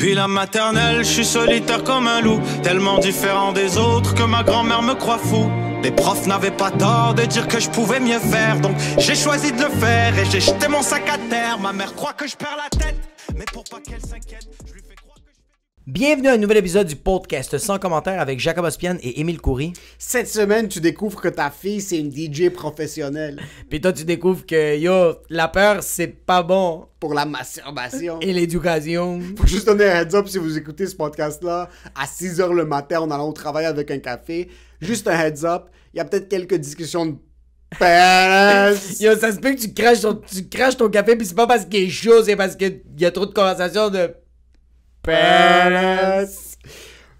Depuis la maternelle, je suis solitaire comme un loup, tellement différent des autres que ma grand-mère me croit fou. Les profs n'avaient pas tort de dire que je pouvais mieux faire, donc j'ai choisi de le faire et j'ai jeté mon sac à terre. Ma mère croit que je perds la tête, mais pour pas qu'elle s'inquiète, Bienvenue à un nouvel épisode du podcast sans commentaire avec Jacob Ospian et Émile Coury. Cette semaine, tu découvres que ta fille, c'est une DJ professionnelle Puis toi, tu découvres que yo, la peur, c'est pas bon. pour la masturbation. Et l'éducation. Faut juste donner un heads up si vous écoutez ce podcast-là à 6h le matin en allant au travail avec un café. Juste un heads up. Il y a peut-être quelques discussions de. Yo, ça se peut que tu craches ton, tu craches ton café, puis c'est pas parce qu'il est chaud, c'est parce qu'il y a trop de conversations de.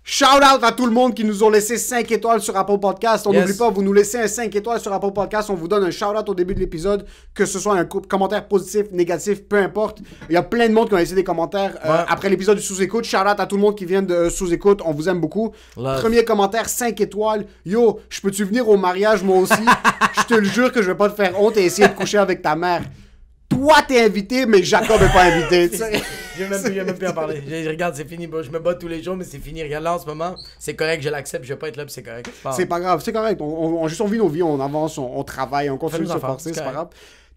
Shout out à tout le monde qui nous ont laissé 5 étoiles sur Apple Podcast. On Yes. n'oublie pas, vous nous laissez un 5 étoiles sur Apple Podcast. On vous donne un shout out au début de l'épisode, que ce soit un co- commentaire positif, négatif, peu importe. Il y a plein de monde qui ont laissé des commentaires euh, Ouais. après l'épisode du sous-écoute. Shout out à tout le monde qui vient de euh, sous-écoute. On vous aime beaucoup. Love. Premier commentaire, 5 étoiles. Yo, je peux-tu venir au mariage moi aussi? Je te le jure que je vais pas te faire honte et essayer de coucher avec ta mère. Toi, t'es invité, mais Jacob est pas invité. Je même plus, même plus en parler. Je- regarde, c'est fini, bro. Je me bats tous les jours, mais c'est fini. Regarde là en ce moment, c'est correct, je l'accepte, je vais pas être là, puis c'est correct. C'est pas grave, c'est correct. On, on, on- juste on vit nos vies, on avance, on, on travaille, on continue de se forcer, c'est pas grave.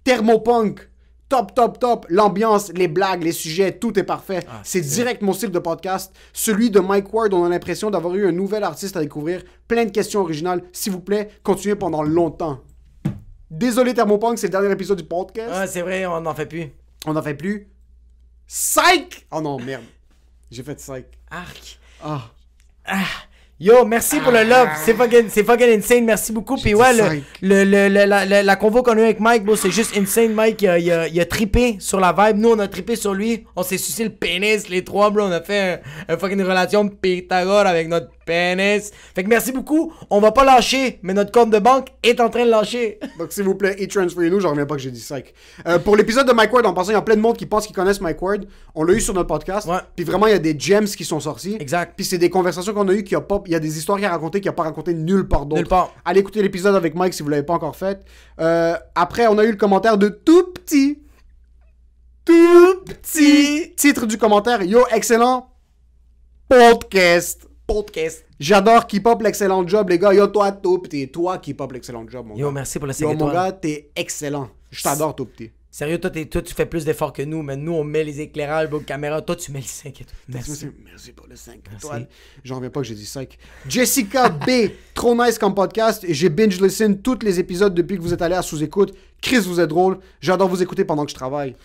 Thermopunk, top, top, top. L'ambiance, les blagues, les sujets, tout est parfait. Ah, c'est c'est direct mon style de podcast. Celui de Mike Ward, on a l'impression d'avoir eu un nouvel artiste à découvrir. Plein de questions originales. S'il vous plaît, continuez pendant longtemps. Désolé Thermopunk, c'est le dernier épisode du podcast. Ah, c'est vrai, on n'en fait plus. On n'en fait plus. Psych! Oh non, merde. J'ai fait psych. Arc. Ah. Yo, merci pour le love. C'est fucking, c'est fucking insane. Merci beaucoup. Puis ouais, le, le, le- le- la, la, la convo qu'on a eu avec Mike, c'est juste insane. Mike, il a, il a- il a trippé sur la vibe. Nous, on a trippé sur lui. On s'est sucé le pénis, les trois, bro. On a fait un, un fucking relation Pythagore avec notre pénis. Fait que merci beaucoup. On va pas lâcher, mais notre compte de banque est en train de lâcher. Donc, s'il vous plaît, e-transferez-nous. J'en reviens pas que j'ai dit psych. Euh, pour l'épisode de Mike Ward, en passant, il y a plein de monde qui pense qu'ils connaissent Mike Ward. On l'a eu sur notre podcast. Ouais. Puis vraiment, il y a des gems qui sont sortis. Exact. Puis c'est des conversations qu'on a eues qui a pas. Il y a des histoires qu'il a racontées qu'il a pas racontées nulle part d'autre. Nulle part. Allez écouter l'épisode avec Mike si vous l'avez pas encore fait. Euh, après, on a eu le commentaire de tout petit. Tout petit. Titre du commentaire Yo, excellent podcast. Podcast. J'adore Keep Up l'excellent job, les gars. Yo, toi, tout petit. Toi, Keep Up l'excellent job, mon Yo, gars. merci pour le 5 Yo, mon gars, t'es excellent. Je t'adore, tout petit. Sérieux, toi, t'es- toi, tu fais plus d'efforts que nous, mais nous, on met les éclairages, bro, caméra. Toi, tu mets les 5 étoiles. Merci. Merci, merci pour le 5 étoiles. J'en reviens pas que j'ai dit 5. Jessica B, trop nice comme podcast. J'ai binge listen tous les épisodes depuis que vous êtes allé à sous-écoute. Chris, vous êtes drôle. J'adore vous écouter pendant que je travaille.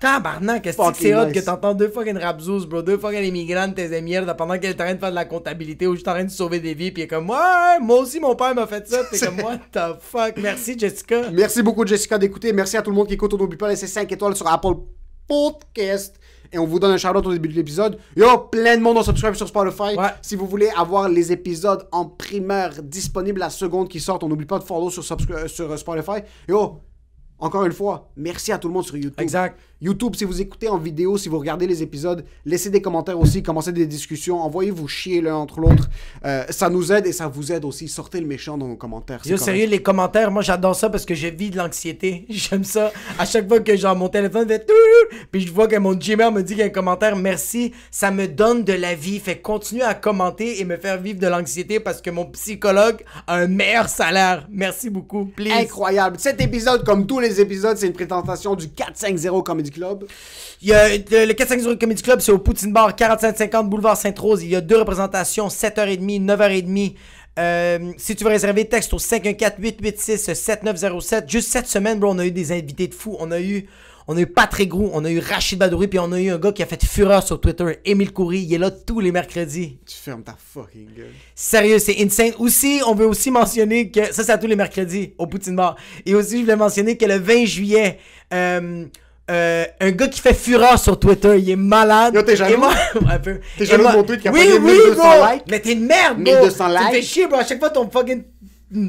Tabarnak, qu'est-ce que c'est hot que t'entends deux fucking rapzous, bro, deux fucking immigrantes, tes mierda, pendant qu'elle est en train de faire de la comptabilité ou juste en train de sauver des vies, elle est comme, ouais, moi aussi, mon père m'a fait ça, t'es comme, what the fuck, merci Jessica. Merci beaucoup, Jessica, d'écouter. Merci à tout le monde qui écoute. On n'oublie pas de laisser 5 étoiles sur Apple Podcast. Et on vous donne un shout-out au début de l'épisode. Yo, plein de monde ont subscribe sur Spotify. Ouais. Si vous voulez avoir les épisodes en primeur disponibles la seconde qui sortent, on n'oublie pas de follow sur, sur Spotify. Yo, encore une fois, merci à tout le monde sur YouTube. Exact. YouTube, si vous écoutez en vidéo, si vous regardez les épisodes, laissez des commentaires aussi, commencez des discussions, envoyez-vous chier l'un entre l'autre. Euh, ça nous aide et ça vous aide aussi. Sortez le méchant dans nos commentaires. Yo, sérieux, les commentaires, moi j'adore ça parce que je vis de l'anxiété. J'aime ça. À chaque fois que genre mon téléphone fait puis je vois que mon Gmail me dit qu'il y a un commentaire, merci, ça me donne de la vie. Fait continuer à commenter et me faire vivre de l'anxiété parce que mon psychologue a un meilleur salaire. Merci beaucoup, please. Incroyable. Cet épisode, comme tous les épisodes, c'est une présentation du 450 Comedy Club? Il y a le, le 450 Comedy Club, c'est au Poutine Bar, 4550 Boulevard Sainte-Rose. Il y a deux représentations, 7h30, 9h30. Euh, si tu veux réserver, texte au 514-886-7907. Juste cette semaine, bro, on a eu des invités de fous. On a eu, on a eu Patrick Roux, on a eu Rachid Badouri, puis on a eu un gars qui a fait fureur sur Twitter, Émile Coury. Il est là tous les mercredis. Tu fermes ta fucking gueule. Sérieux, c'est insane. Aussi, on veut aussi mentionner que. Ça, c'est à tous les mercredis au Poutine Bar. Et aussi, je voulais mentionner que le 20 juillet, euh, euh, un gars qui fait fureur sur Twitter, il est malade. Yo, t'es jaloux? Un peu. T'es jaloux de mon tweet qui a oui, pogné oui, 1200 bro. likes? Mais t'es une merde, bro. 1200 Tu me fais likes? chier, bro. À chaque fois, ton fucking.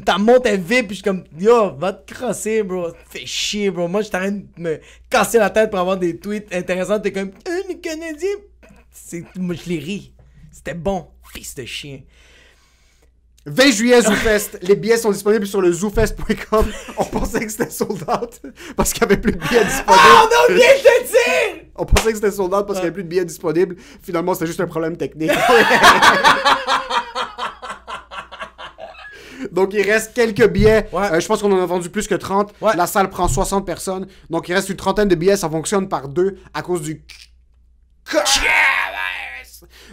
Ta monte est vide, puis je suis comme, yo, va te crosser, bro. Fais chier, bro. Moi, je train de me casser la tête pour avoir des tweets intéressants. T'es comme, euh, les Canadiens. Moi, je les ris. C'était bon, fils de chien. 20 juillet, ZooFest. Les billets sont disponibles sur le zoofest.com. On pensait que c'était sold out parce qu'il n'y avait plus de billets disponibles. Ah, on a oublié de te dire! On pensait que c'était sold out parce qu'il n'y avait plus de billets disponibles. Finalement, c'était juste un problème technique. Donc, il reste quelques billets. Ouais. Euh, je pense qu'on en a vendu plus que 30. Ouais. La salle prend 60 personnes. Donc, il reste une trentaine de billets. Ça fonctionne par deux à cause du...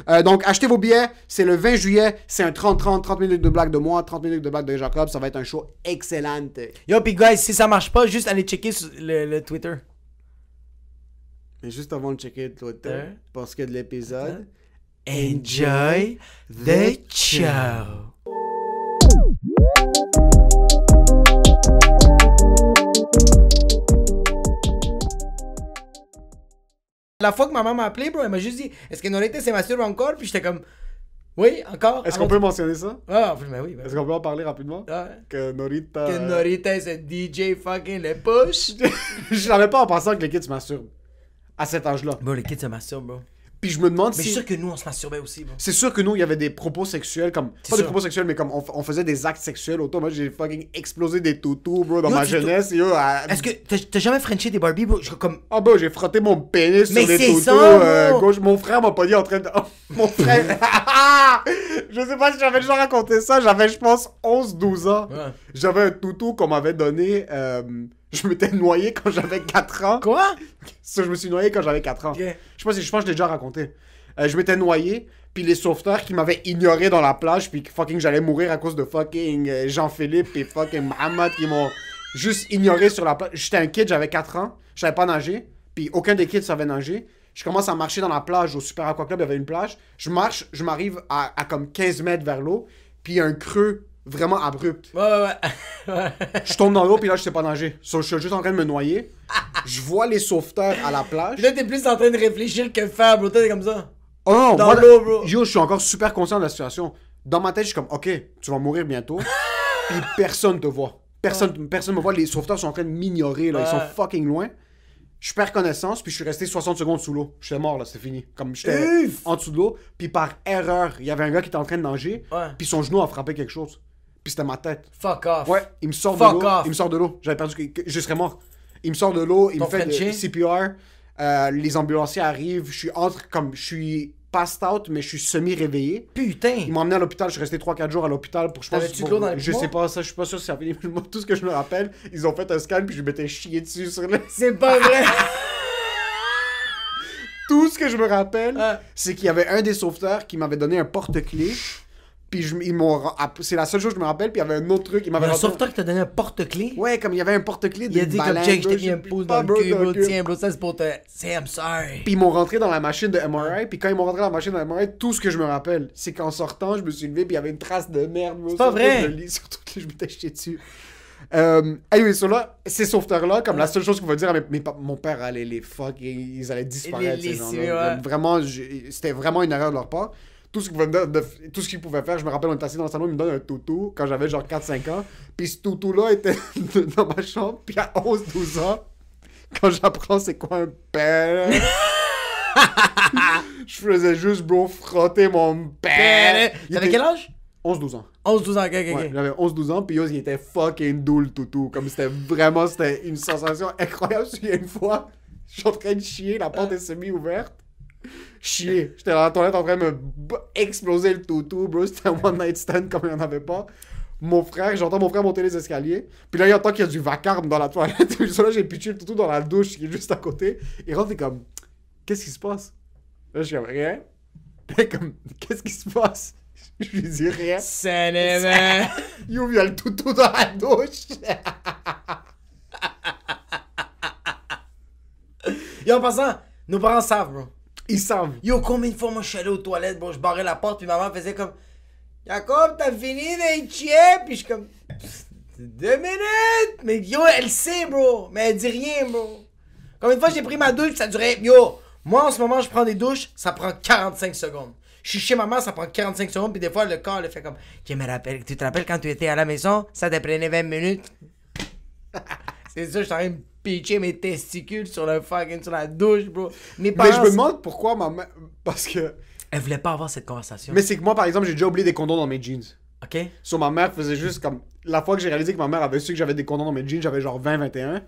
Euh, donc, achetez vos billets. C'est le 20 juillet. C'est un 30-30, 30 minutes de blague de moi, 30 minutes de blague de Jacob. Ça va être un show excellent. Yo, pis guys, si ça marche pas, juste allez checker sur le, le Twitter. Mais juste avant de checker le Twitter, parce que de l'épisode... Enjoy the show. La fois que maman m'a appelé, bro, elle m'a juste dit Est-ce que Norita se masturbe encore? Puis j'étais comme Oui, encore. Est-ce qu'on peut mentionner ça? Ah, mais oui. ben Est-ce oui. qu'on peut en parler rapidement? Ah, Que Norita... Que Norita c'est DJ fucking le push. je savais pas en pensant que les kids se masturbent. À cet âge-là. Bro, les kids se masturbent, bro. Puis je me demande Mais si... suis sûr que nous, on se masturbait aussi, bro. C'est sûr que nous, il y avait des propos sexuels, comme... C'est Pas des propos sexuels, mais comme on, faisait des actes sexuels autour. Moi, j'ai fucking explosé des toutous, bro, dans Yo, ma jeunesse. Yo, à- Est-ce que t'as jamais frenché des Barbie, bro? Je- Comme. Ah bah j'ai frotté mon pénis Mais sur des toutous ça, euh, bro. gauche. Mon frère m'a pas dit en train de... Oh, mon frère... je sais pas si j'avais déjà raconté ça. J'avais, je pense, 11-12 ans. Ouais. J'avais un toutou qu'on m'avait donné... euh, Je m'étais noyé quand j'avais 4 ans. Quoi? Ça, je me suis noyé quand j'avais 4 ans. Je sais pas si je pense que je l'ai déjà raconté. Euh, je m'étais noyé, puis les sauveteurs qui m'avaient ignoré dans la plage, puis fucking j'allais mourir à cause de fucking euh, Jean-Philippe et fucking Mohamed qui m'ont juste ignoré sur la plage. J'étais un kid, j'avais 4 ans, je savais pas nager, puis aucun des kids savait nager. Je commence à marcher dans la plage au Super Aqua Club, il y avait une plage. Je marche, je m'arrive à, à comme 15 mètres vers l'eau, puis il y a un creux vraiment abrupt. Ouais, ouais, ouais. ouais. Je tombe dans l'eau, puis là, je sais pas nager. So, je suis juste en train de me noyer. Je vois les sauveteurs à la plage. Puis là, t'es plus en train de réfléchir que faire, bro. T'es comme ça. Oh non, Dans l'eau, bro. Yo, je suis encore super conscient de la situation. Dans ma tête, je suis comme, ok, tu vas mourir bientôt. Puis personne te voit. Personne, personne me voit. Les sauveteurs sont en train de m'ignorer, là. Ils sont Ouais. fucking loin. Je perds connaissance, puis je suis resté 60 secondes sous l'eau. J'étais mort, là, c'était fini. Comme j'étais en dessous de l'eau. Puis par erreur, il y avait un gars qui était en train de nager. Ouais. Puis son genou a frappé quelque chose. Puis c'était ma tête. Fuck off. Ouais, il me sort Fuck de l'eau. off. Il me sort de l'eau. J'avais perdu. Je serais mort. Il me sort de l'eau. Il Ton me fait Frenchie? de CPR. Euh, les ambulanciers arrivent. Je suis entre comme je suis passed out, mais je suis semi-réveillé. Putain. Ils m'ont emmené à l'hôpital. Je suis resté 3-4 jours à l'hôpital pour je pense. T'avais-tu de pour- l'eau dans les Je poumons? sais pas ça. Je suis pas sûr si ça a fini. Moi, Tout ce que je me rappelle, ils ont fait un scan puis je m'étais chié dessus sur le. C'est pas vrai. Tout ce que je me rappelle, Ah. c'est qu'il y avait un des sauveteurs qui m'avait donné un porte-clés. Puis je- ils m'ont. C'est la seule chose que je me rappelle. Puis il y avait un autre truc. Il m'avait Un sauveteur qui t'a donné un porte-clés? Ouais, comme il y avait un porte-clés. Il a dit comme check, je t'ai mis un pouce dans le cul, bro. Tiens, bro, ça c'est pour te. Say I'm sorry. Puis ils m'ont rentré dans la machine de MRI. Puis quand ils m'ont rentré dans la machine de MRI, tout ce que je me rappelle, c'est qu'en sortant, je me suis levé. Puis il y avait une trace de merde. bro, C'est pas vrai. le lit, sur tout le lit, je m'étais jeté dessus. Euh, anyway, so là, ces sauveteurs-là, comme la seule chose qu'on va dire pa- mon père allait les fuck, ils allaient disparaître. Les ces gens-là. laisser, ouais. Vraiment, c'était vraiment une erreur de leur part. Tout ce qu'ils pouvaient, de- tout ce qu'ils pouvaient faire, je me rappelle, on était assis dans le salon, ils me donnent un toutou quand j'avais genre 4-5 ans. Puis ce toutou-là était dans ma chambre. Puis à 11-12 ans, quand j'apprends c'est quoi un père, je faisais juste, bro, frotter mon père. Il T'avais quel âge? 11-12 ans. 11, 12 ans, ok, ok. Ouais, j'avais 11-12 ans, puis yo, il était fucking doux le toutou. Comme c'était vraiment, c'était une sensation incroyable. Il y a une fois, je suis en train de chier, la porte est semi-ouverte. Chier. J'étais dans la toilette en train de me exploser le toutou, bro. C'était un one night stand comme il n'y en avait pas. Mon frère, j'entends mon frère monter les escaliers. Puis là, il entend qu'il y a du vacarme dans la toilette. Puis là, j'ai pitché le toutou dans la douche qui est juste à côté. Il rentre et comme, qu'est-ce qui se passe? Là, je suis comme, rien. Est comme, qu'est-ce qui se passe? Je lui dis rien. Cinnamon. Yo, il y a le toutou dans la douche. Yo, en passant, nos parents savent, bro. Ils savent. Yo, combien de fois moi je suis allé aux toilettes, bro, je barrais la porte, puis maman faisait comme Jacob, t'as fini d'être chier? Puis je suis comme Deux minutes! Mais yo, elle sait, bro, mais elle dit rien, bro. Combien de fois j'ai pris ma douche, ça durait. Yo, moi en ce moment, je prends des douches, ça prend 45 secondes. Je suis chez maman, ça prend 45 secondes, puis des fois le corps le fait comme tu te rappelles quand tu étais à la maison, ça te prenait 20 minutes? C'est ça, je suis pitcher mes testicules sur le fucking, sur la douche, bro. Mes Mais je me demande pourquoi ma mère. Parce que. Elle voulait pas avoir cette conversation. Mais c'est que moi, par exemple, j'ai déjà oublié des condoms dans mes jeans. Ok? Sur ma mère faisait juste comme. La fois que j'ai réalisé que ma mère avait su que j'avais des condoms dans mes jeans, j'avais genre 20-21.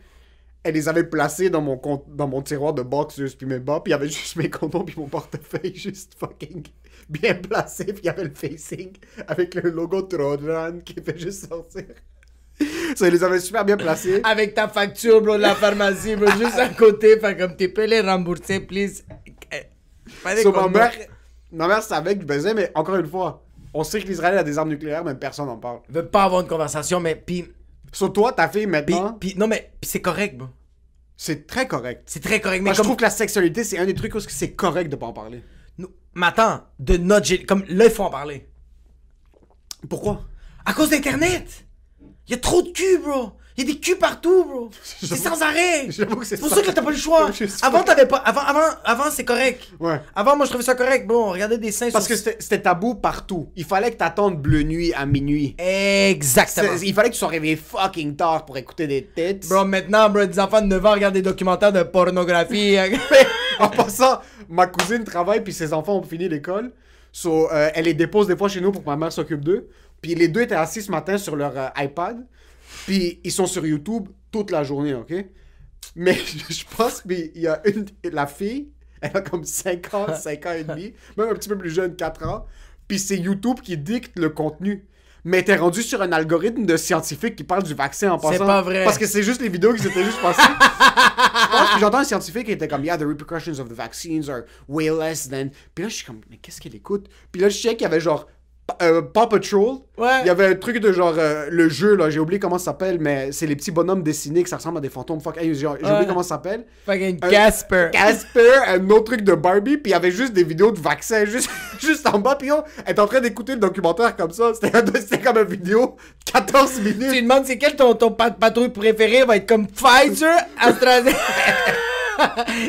Elle les avait placés dans mon, compte, dans mon tiroir de boxers puis mes bas, puis il y avait juste mes condoms puis mon portefeuille juste fucking bien placé, puis il y avait le facing avec le logo Trojan qui fait juste sortir. Ça, il les avait super bien placés. Avec ta facture, bro, de la pharmacie, bro, juste à côté. Fait comme tu peux les rembourser, please. Eh, So, ma, mère, ma mère savait que je baisais, mais encore une fois, on sait que l'Israël a des armes nucléaires, mais personne n'en parle. veut pas avoir une conversation, mais puis, Sur toi, ta fille maintenant, puis- non mais c'est correct, bro. c'est très correct. C'est très correct, mais Moi, je trouve que la sexualité, c'est un des trucs où c'est correct de pas en parler. mais attends, de notre, comme là il faut en parler. Pourquoi? À cause d'internet. Il y a trop de culs, bro. Il y a des culs partout, bro. C'est sans arrêt. C'est pour ça. ça que t'as pas le choix. Avant t'avais pas, avant, avant, avant c'est correct. Ouais. Avant moi je trouvais ça correct, bro. On regardait des seins Parce que sur... c'était c'était tabou partout. Il fallait que t'attendes bleu nuit à minuit. Exactement. Il fallait que tu sois réveillé fucking tard pour écouter des têtes. Bro, maintenant, bro, des enfants de 9 ans regardent des documentaires de pornographie. en passant, ma cousine travaille puis ses enfants ont fini l'école. So, euh, elle les dépose des fois chez nous pour que ma mère s'occupe d'eux. Puis les deux étaient assis ce matin sur leur euh, iPad. Puis ils sont sur YouTube toute la journée, ok? Mais je pense qu'il y a une. La fille, elle a comme 5 ans, 5 ans et demi, même un petit peu plus jeune, 4 ans. Puis c'est YouTube qui dicte le contenu. Mais t'es rendu sur un algorithme de scientifiques qui parle du vaccin en C'est passant. pas vrai. Parce que c'est juste les vidéos qui s'étaient juste passées. Je pense que j'entends un scientifique qui était comme, yeah, the repercussions of the vaccines are way less than. Puis là, je suis comme, mais qu'est-ce qu'elle écoute? Puis là, je sais qu'il y avait genre euh, Paw Patrol. Ouais. Il y avait un truc de genre, euh, le jeu, là, j'ai oublié comment ça s'appelle, mais c'est les petits bonhommes dessinés que ça ressemble à des fantômes. Fuck, hey, j'ai j'ai Ouais. oublié comment ça s'appelle. Fucking Un- Casper. Casper, un autre truc de Barbie, puis il y avait juste des vidéos de vaccins, juste, juste en bas, puis on est en train d'écouter le documentaire comme ça. C'était un- c'était comme une vidéo, 14 Tu minutes. lui demandes c'est quel ton, ton pat- patrouille préféré, va être comme Pfizer, AstraZeneca,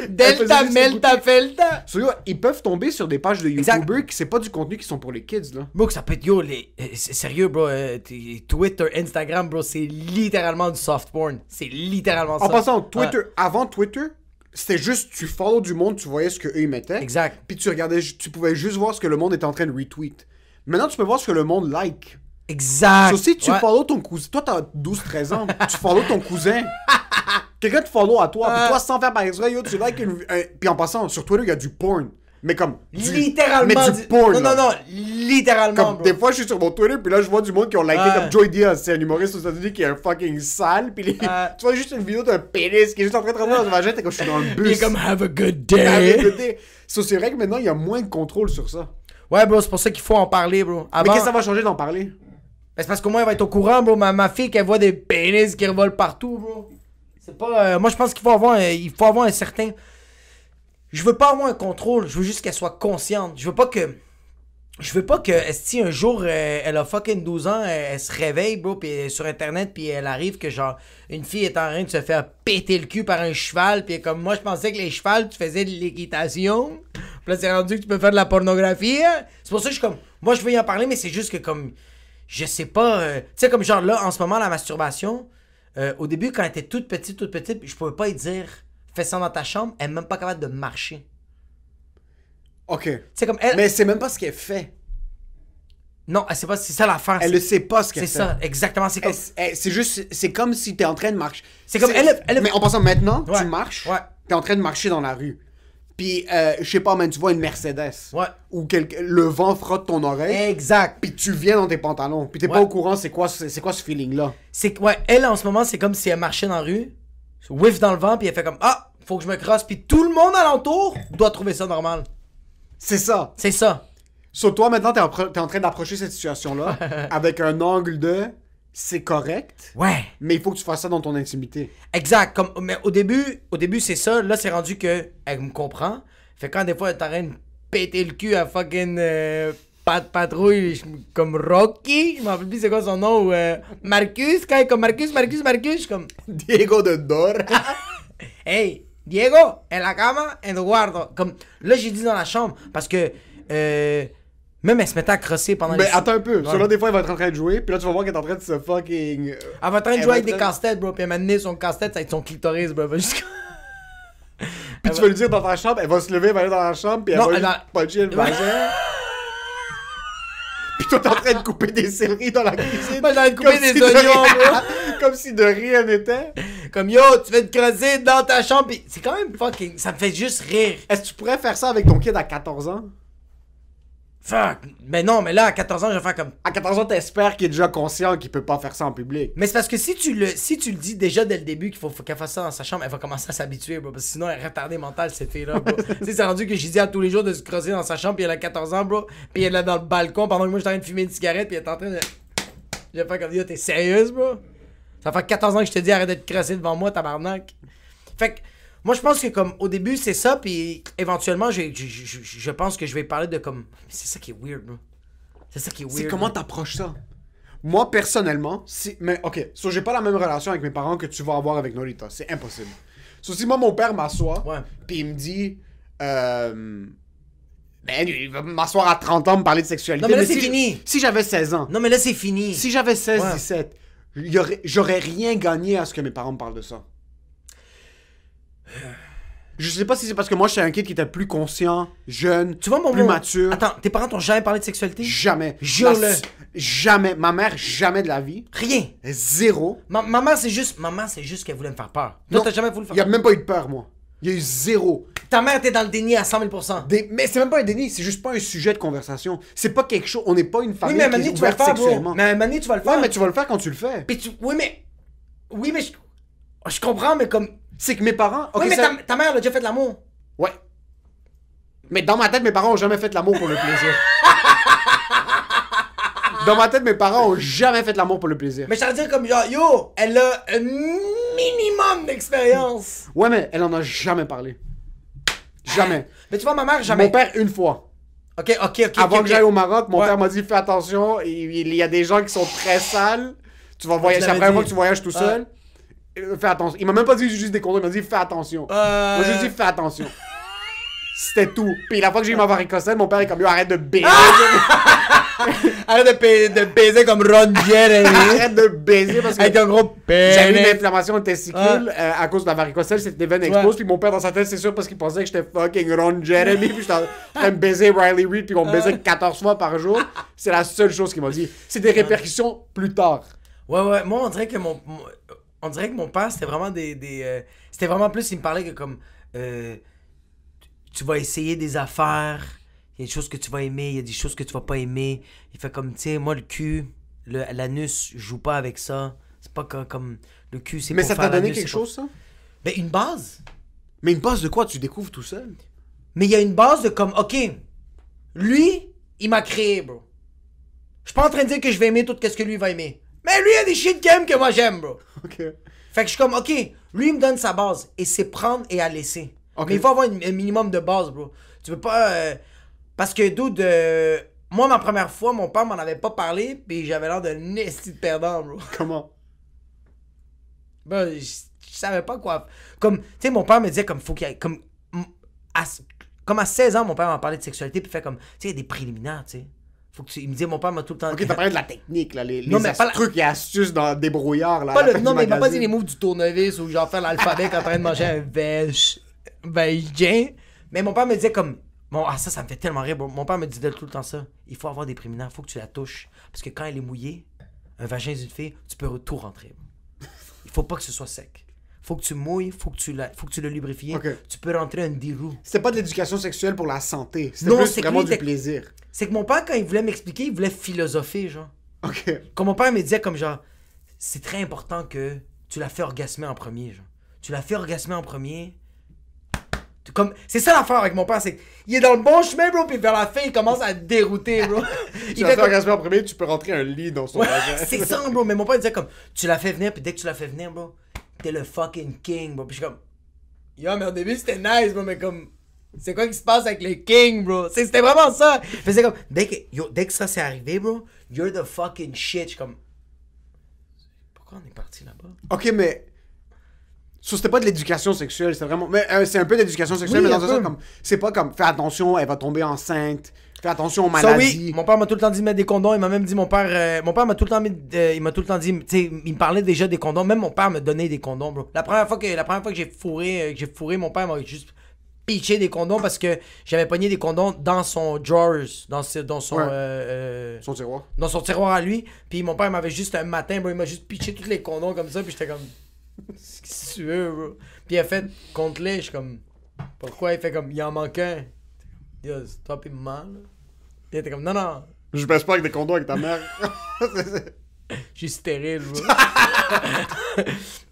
Delta, Melta, Felta. So, yo, ils peuvent tomber sur des pages de. YouTubers qui c'est pas du contenu qui sont pour les kids, là. Bro, que ça peut être yo, les. euh, Sérieux, bro. euh, Twitter, Instagram, bro, c'est littéralement du soft porn. C'est littéralement ça. En passant, Twitter, Ouais. avant Twitter, c'était juste tu follow du monde, tu voyais ce que eux ils mettaient. Exact. Puis tu regardais, tu pouvais juste voir ce que le monde était en train de retweet. Maintenant, tu peux voir ce que le monde like. Exact. So, si tu Ouais. follow ton cousin, toi t'as 12-13 ans, tu follow ton cousin. Quelqu'un te follow à toi, puis toi sans faire par exemple, yo, tu like une. un- Puis en passant, sur Twitter, il y a du porn. Mais comme. du- Littéralement. Mais du porn. Non, là. non, non. Littéralement, Comme bro. des fois, je suis sur mon Twitter, puis là, je vois du monde qui ont liké Ouais. comme Joey Diaz, c'est un humoriste aux États-Unis qui est un fucking sale, puis les- tu vois juste une vidéo d'un pénis qui est juste en train de rentrer dans un vagin, t'es comme je suis dans le Il bus. est comme have a good day. le thé. So, c'est vrai que maintenant, il y a moins de contrôle sur ça. Ouais, bro, c'est pour ça qu'il faut en parler, bro. Mais qu'est-ce que ça va changer d'en parler? Ben, c'est parce qu'au moins elle va être au courant, bro. Ma, ma fille, qu'elle voit des pénis qui revolent partout, bro. C'est pas. euh, moi, je pense qu'il faut avoir, un- faut avoir un certain. Je veux pas avoir un contrôle. Je veux juste qu'elle soit consciente. Je veux pas que. Je veux pas que si un jour euh, elle a fucking 12 ans, elle, se réveille, bro, puis sur internet, puis elle arrive que genre une fille est en train de se faire péter le cul par un cheval, puis comme moi je pensais que les chevals tu faisais de l'équitation, puis là c'est rendu que tu peux faire de la pornographie. hein. C'est pour ça que je suis comme moi je veux y en parler, mais c'est juste que comme je sais pas, euh, tu sais comme genre là en ce moment la masturbation, euh, au début quand elle était toute petite, toute petite, je pouvais pas lui dire fais ça dans ta chambre, elle est même pas capable de marcher. Ok. Tu sais comme elle, Mais c'est même pas ce qu'elle fait. non, elle sait pas, c'est ça l'affaire. Elle c'est- ne sait pas ce qu'elle C'est fait. ça, exactement. C'est comme. C'est juste, c'est comme si t'es en train de marcher. C'est comme elle- elle- Mais en passant maintenant, Ouais. tu marches, Ouais. t'es en train de marcher dans la rue. Puis, euh, je sais pas, man, tu vois une Mercedes. Ouais. Ou le vent frotte ton oreille. Exact. Puis tu viens dans tes pantalons. Puis t'es Ouais. pas au courant, c'est quoi, c'est quoi ce feeling-là. C'est ouais, elle en ce moment, c'est comme si elle marchait dans la rue, whiff dans le vent, puis elle fait comme Ah, faut que je me crosse, puis tout le monde alentour doit trouver ça normal. C'est ça. C'est ça. Sur toi, maintenant, t'es en, en train d'approcher cette situation-là avec un angle de c'est correct, Ouais. mais il faut que tu fasses ça dans ton intimité. Exact. Comme, mais au début, au début, c'est ça. Là, c'est rendu que elle me comprend. Fait quand des fois, elle est en train de péter le cul à fucking euh, pat patrouille, comme Rocky, je m'en rappelle plus c'est quoi son nom, ou euh, Marcus, quand est comme Marcus, Marcus, Marcus, je suis comme Diego de Dor. Hey, Diego, en la cama, Eduardo. Comme, là, j'ai dit dans la chambre, parce que, euh, même elle se mettait à crosser pendant mais les... attends un peu. Ouais. Sur là, des fois, il va être en train de jouer. Puis là, tu vas voir qu'il est en train de se fucking. euh, Elle va en train de Elle jouer avec des être- casse-têtes, bro, puis elle m'a donné son casse-tête, ça va être son clitoris, bro. Elle va juste- Puis tu vas lui dire dans ta chambre, elle va se lever, elle va aller dans la chambre, puis elle Non, va elle a- puncher le vagin. Puis toi, t'es en train de couper des céleris dans la cuisine. Envie de couper des si de oignons, rien- bro. Comme si de rien n'était. Comme yo, tu vas te creuser dans ta chambre. pis C'est quand même fucking. Ça me fait juste rire. Est-ce que tu pourrais faire ça avec ton kid à 14 ans? Fuck. Mais non, mais là, à 14 ans, je vais faire comme. À 14 ans, t'espères qu'il est déjà conscient qu'il peut pas faire ça en public. Mais c'est parce que si tu le, si tu le dis déjà dès le début qu'il faut, faut qu'elle fasse ça dans sa chambre, elle va commencer à s'habituer, bro. Parce que sinon, elle est retardée mentale, cette fille-là, bro. tu sais, c'est rendu que j'ai dit à tous les jours de se creuser dans sa chambre, puis elle a 14 ans, bro. Puis elle est là dans le balcon pendant que moi, j'étais en train de fumer une cigarette, puis elle est en train de. J'ai fait comme, yo, t'es sérieuse, bro? Ça fait 14 ans que je te dis, arrête de te crosser devant moi, tabarnak. Fait que, moi, je pense que, comme, au début, c'est ça, puis éventuellement, je, je, je, je pense que je vais parler de, comme. C'est ça qui est weird, bro. C'est ça qui est weird. C'est comment t'approches ça? Moi, personnellement, si... Mais, OK, so, j'ai pas la même relation avec mes parents que tu vas avoir avec Norita. C'est impossible. So, si moi, mon père m'assoit, puis il me dit... Euh... Ben, il va m'asseoir à 30 ans, me parler de sexualité. Non, mais là, c'est si- fini. Si j'avais 16 ans, Non, mais là, c'est fini. si j'avais 16, Ouais. 17, il y aurait- j'aurais rien gagné à ce que mes parents me parlent de ça. Je sais pas si c'est parce que moi, j'étais un kid qui était plus conscient, jeune, Tu vois, mon plus mon- mature. Attends, tes parents t'ont jamais parlé de sexualité? Jamais. Jure-le. La- Jamais. Ma mère, jamais de la vie. Rien. Zéro. Ma, ma mère, c'est juste, ma mère, c'est juste qu'elle voulait me faire peur. Non. T'as jamais voulu faire Il y a peur? même pas eu de peur, moi. Il y a eu zéro. Ta mère était dans le déni à 100 000 Des- Mais c'est même pas un déni, c'est juste pas un sujet de conversation. C'est pas quelque chose. On n'est pas une Oui, famille mais à un qui est donné, tu vas le ouverte faire, bro. sexuellement. Mais à un moment donné, tu vas le faire. Ouais, mais tu vas le faire quand tu le fais. Puis tu- Oui, mais. Oui, mais je. Je comprends, mais comme. C'est que mes parents. ok, oui, mais ça- ta, ta mère, elle a déjà fait de l'amour. Ouais. Mais dans ma tête, mes parents ont jamais fait l'amour pour le plaisir. dans ma tête, mes parents ont jamais fait l'amour pour le plaisir. Mais je t'en dire comme genre, yo, elle a un minimum d'expérience. Ouais, mais elle en a jamais parlé. Jamais. Mais tu vois, ma mère, jamais. Mon père, une fois. Ok, ok, ok. Avant que j'aille au Maroc, mon Ouais. père m'a dit fais attention, il, il y a des gens qui sont très sales. Tu vas voyager, c'est la première fois que tu voyages tout seul. Fais attention. Il m'a même pas dit juste des condoms, il m'a dit fais attention. Euh, Moi, j'ai dit fais attention. C'était tout. Puis la fois que j'ai eu ma varicocèle, mon père est comme arrête de baiser. Arrête de, baiser comme Ron Jeremy. arrête de baiser parce que Avec un gros j'avais eu une inflammation au testicule euh, à cause de la varicocèle, c'était des veines explosent. Puis mon père dans sa tête, c'est sûr parce qu'il pensait que j'étais fucking Ron Jeremy. puis j'étais en train de baiser Riley Reid, puis qu'on me baisait 14 fois par jour. C'est la seule chose qu'il m'a dit. C'est des répercussions plus tard. Ouais, ouais. Moi, on dirait que mon. On dirait que mon père, c'était vraiment des. des euh, c'était vraiment plus, il me parlait que comme. euh, tu vas essayer des affaires. Il y a des choses que tu vas aimer, il y a des choses que tu vas pas aimer. Il fait comme, tu sais, moi, le cul, le- l'anus, je joue pas avec ça. C'est pas comme, comme le cul, c'est Mais pour ça faire t'a donné quelque pour- chose, ça? Ben, une base. Mais une base de quoi tu découvres tout seul? Mais il y a une base de comme, ok, lui, il m'a créé, bro. Je suis pas en train de dire que je vais aimer tout ce que lui va aimer. Mais lui, il y a des shit aime que moi j'aime, bro. Ok. Fait que je suis comme, ok, lui, il me donne sa base. Et c'est prendre et à laisser. Ok. Mais il faut avoir une- un minimum de base, bro. Tu peux pas. euh, Parce que, dude, euh, moi, ma première fois, mon père m'en avait pas parlé, puis j'avais l'air d'un esti de perdant, bro. Comment? Ben, je, je savais pas quoi. Comme, tu sais, mon père me disait, comme, faut qu'il y ait. Comme, à, comme à 16 ans, mon père m'a parlé de sexualité, puis fait comme, tu sais, il y a des préliminaires, tu sais. Faut que tu. Il me disait, mon père m'a tout le temps. Ok, t'as parlé de la technique, là, les, Non, les mais pas la- trucs et astuces dans des brouillards, là. Pas le- non, mais il m'a pas dit les moves du tournevis ou genre faire l'alphabet en train de manger un. Végien. Mais mon père me disait comme. Bon, ah, ça, ça me fait tellement rire. Mon père me disait tout le temps ça. Il faut avoir des préliminaires, faut que tu la touches. Parce que quand elle est mouillée, un vagin d'une fille, tu peux tout rentrer. Il faut pas que ce soit sec. Faut que tu mouilles, faut que tu, la, faut que tu le lubrifies. Tu peux rentrer un dirou. C'était pas de l'éducation sexuelle pour la santé. C'était Non, plus c'est que vraiment lui, du plaisir. C'est que mon père, quand il voulait m'expliquer, il voulait philosopher, genre. Ok. Comme mon père me disait, comme genre, c'est très important que tu la fais orgasmer en premier, genre. Tu la fais orgasmer en premier. Tu- Comme, c'est ça l'affaire avec mon père, c'est qu'il est dans le bon chemin, bro, puis vers la fin, il commence à te dérouter, bro. Tu il fait faire comme- orgasmer en premier, tu peux rentrer un lit dans son Ouais, c'est ça, bro. Mais mon père disait comme, tu la fais venir, puis dès que tu la fais venir, bro, t'es le fucking king, bro. Puis je suis comme, yo, mais au début, c'était nice, bro, mais comme, c'est quoi qui se passe avec le king, bro? C'est- C'était vraiment ça. Faisait comme, dès que, yo, dès que ça s'est arrivé, bro, you're the fucking shit. Je suis comme, pourquoi on est parti là-bas? Ok, mais. C'était pas de l'éducation sexuelle, c'est vraiment. Mais euh, c'est un peu d'éducation sexuelle, Oui, mais dans un sens comme. C'est pas comme fais attention, elle va tomber enceinte. Fais attention aux maladies. oui, mon père m'a tout le temps dit de mettre des condoms. Il m'a même dit mon père, euh, mon père m'a tout le temps mis, euh, il m'a tout le temps dit, tu sais, il me parlait déjà des condoms. Même mon père me donnait des condoms, bro. La première fois que, la première fois que j'ai fourré, euh, que j'ai fourré, mon père m'a juste pitché des condoms parce que j'avais pogné des condoms dans son drawers, dans, ce- dans son Ouais. euh, Son tiroir. dans son tiroir à lui. Puis mon père m'avait juste un matin, bro, il m'a juste pitché tous les condoms comme ça. Puis j'étais comme, qu'est-ce que tu veux, bro? Puis il a fait, compte-les. Je suis comme, pourquoi? Il fait comme, il en manque un. Yo, c'est toi puis maman, là. Était comme, non, non, Je baisse pas avec des condoms avec ta mère. je suis stérile, bro.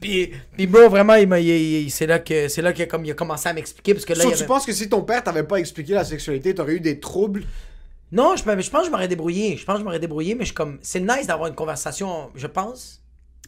puis, puis, bro, vraiment, il il- il- c'est là que, c'est là qu'il a, comme, il a commencé à m'expliquer. Parce que là, So, il y tu penses que si ton père t'avait pas expliqué la sexualité, t'aurais eu des troubles? Non, je, je pense que je m'aurais débrouillé. Je pense que je m'aurais débrouillé, mais je comme, c'est nice d'avoir une conversation, je pense.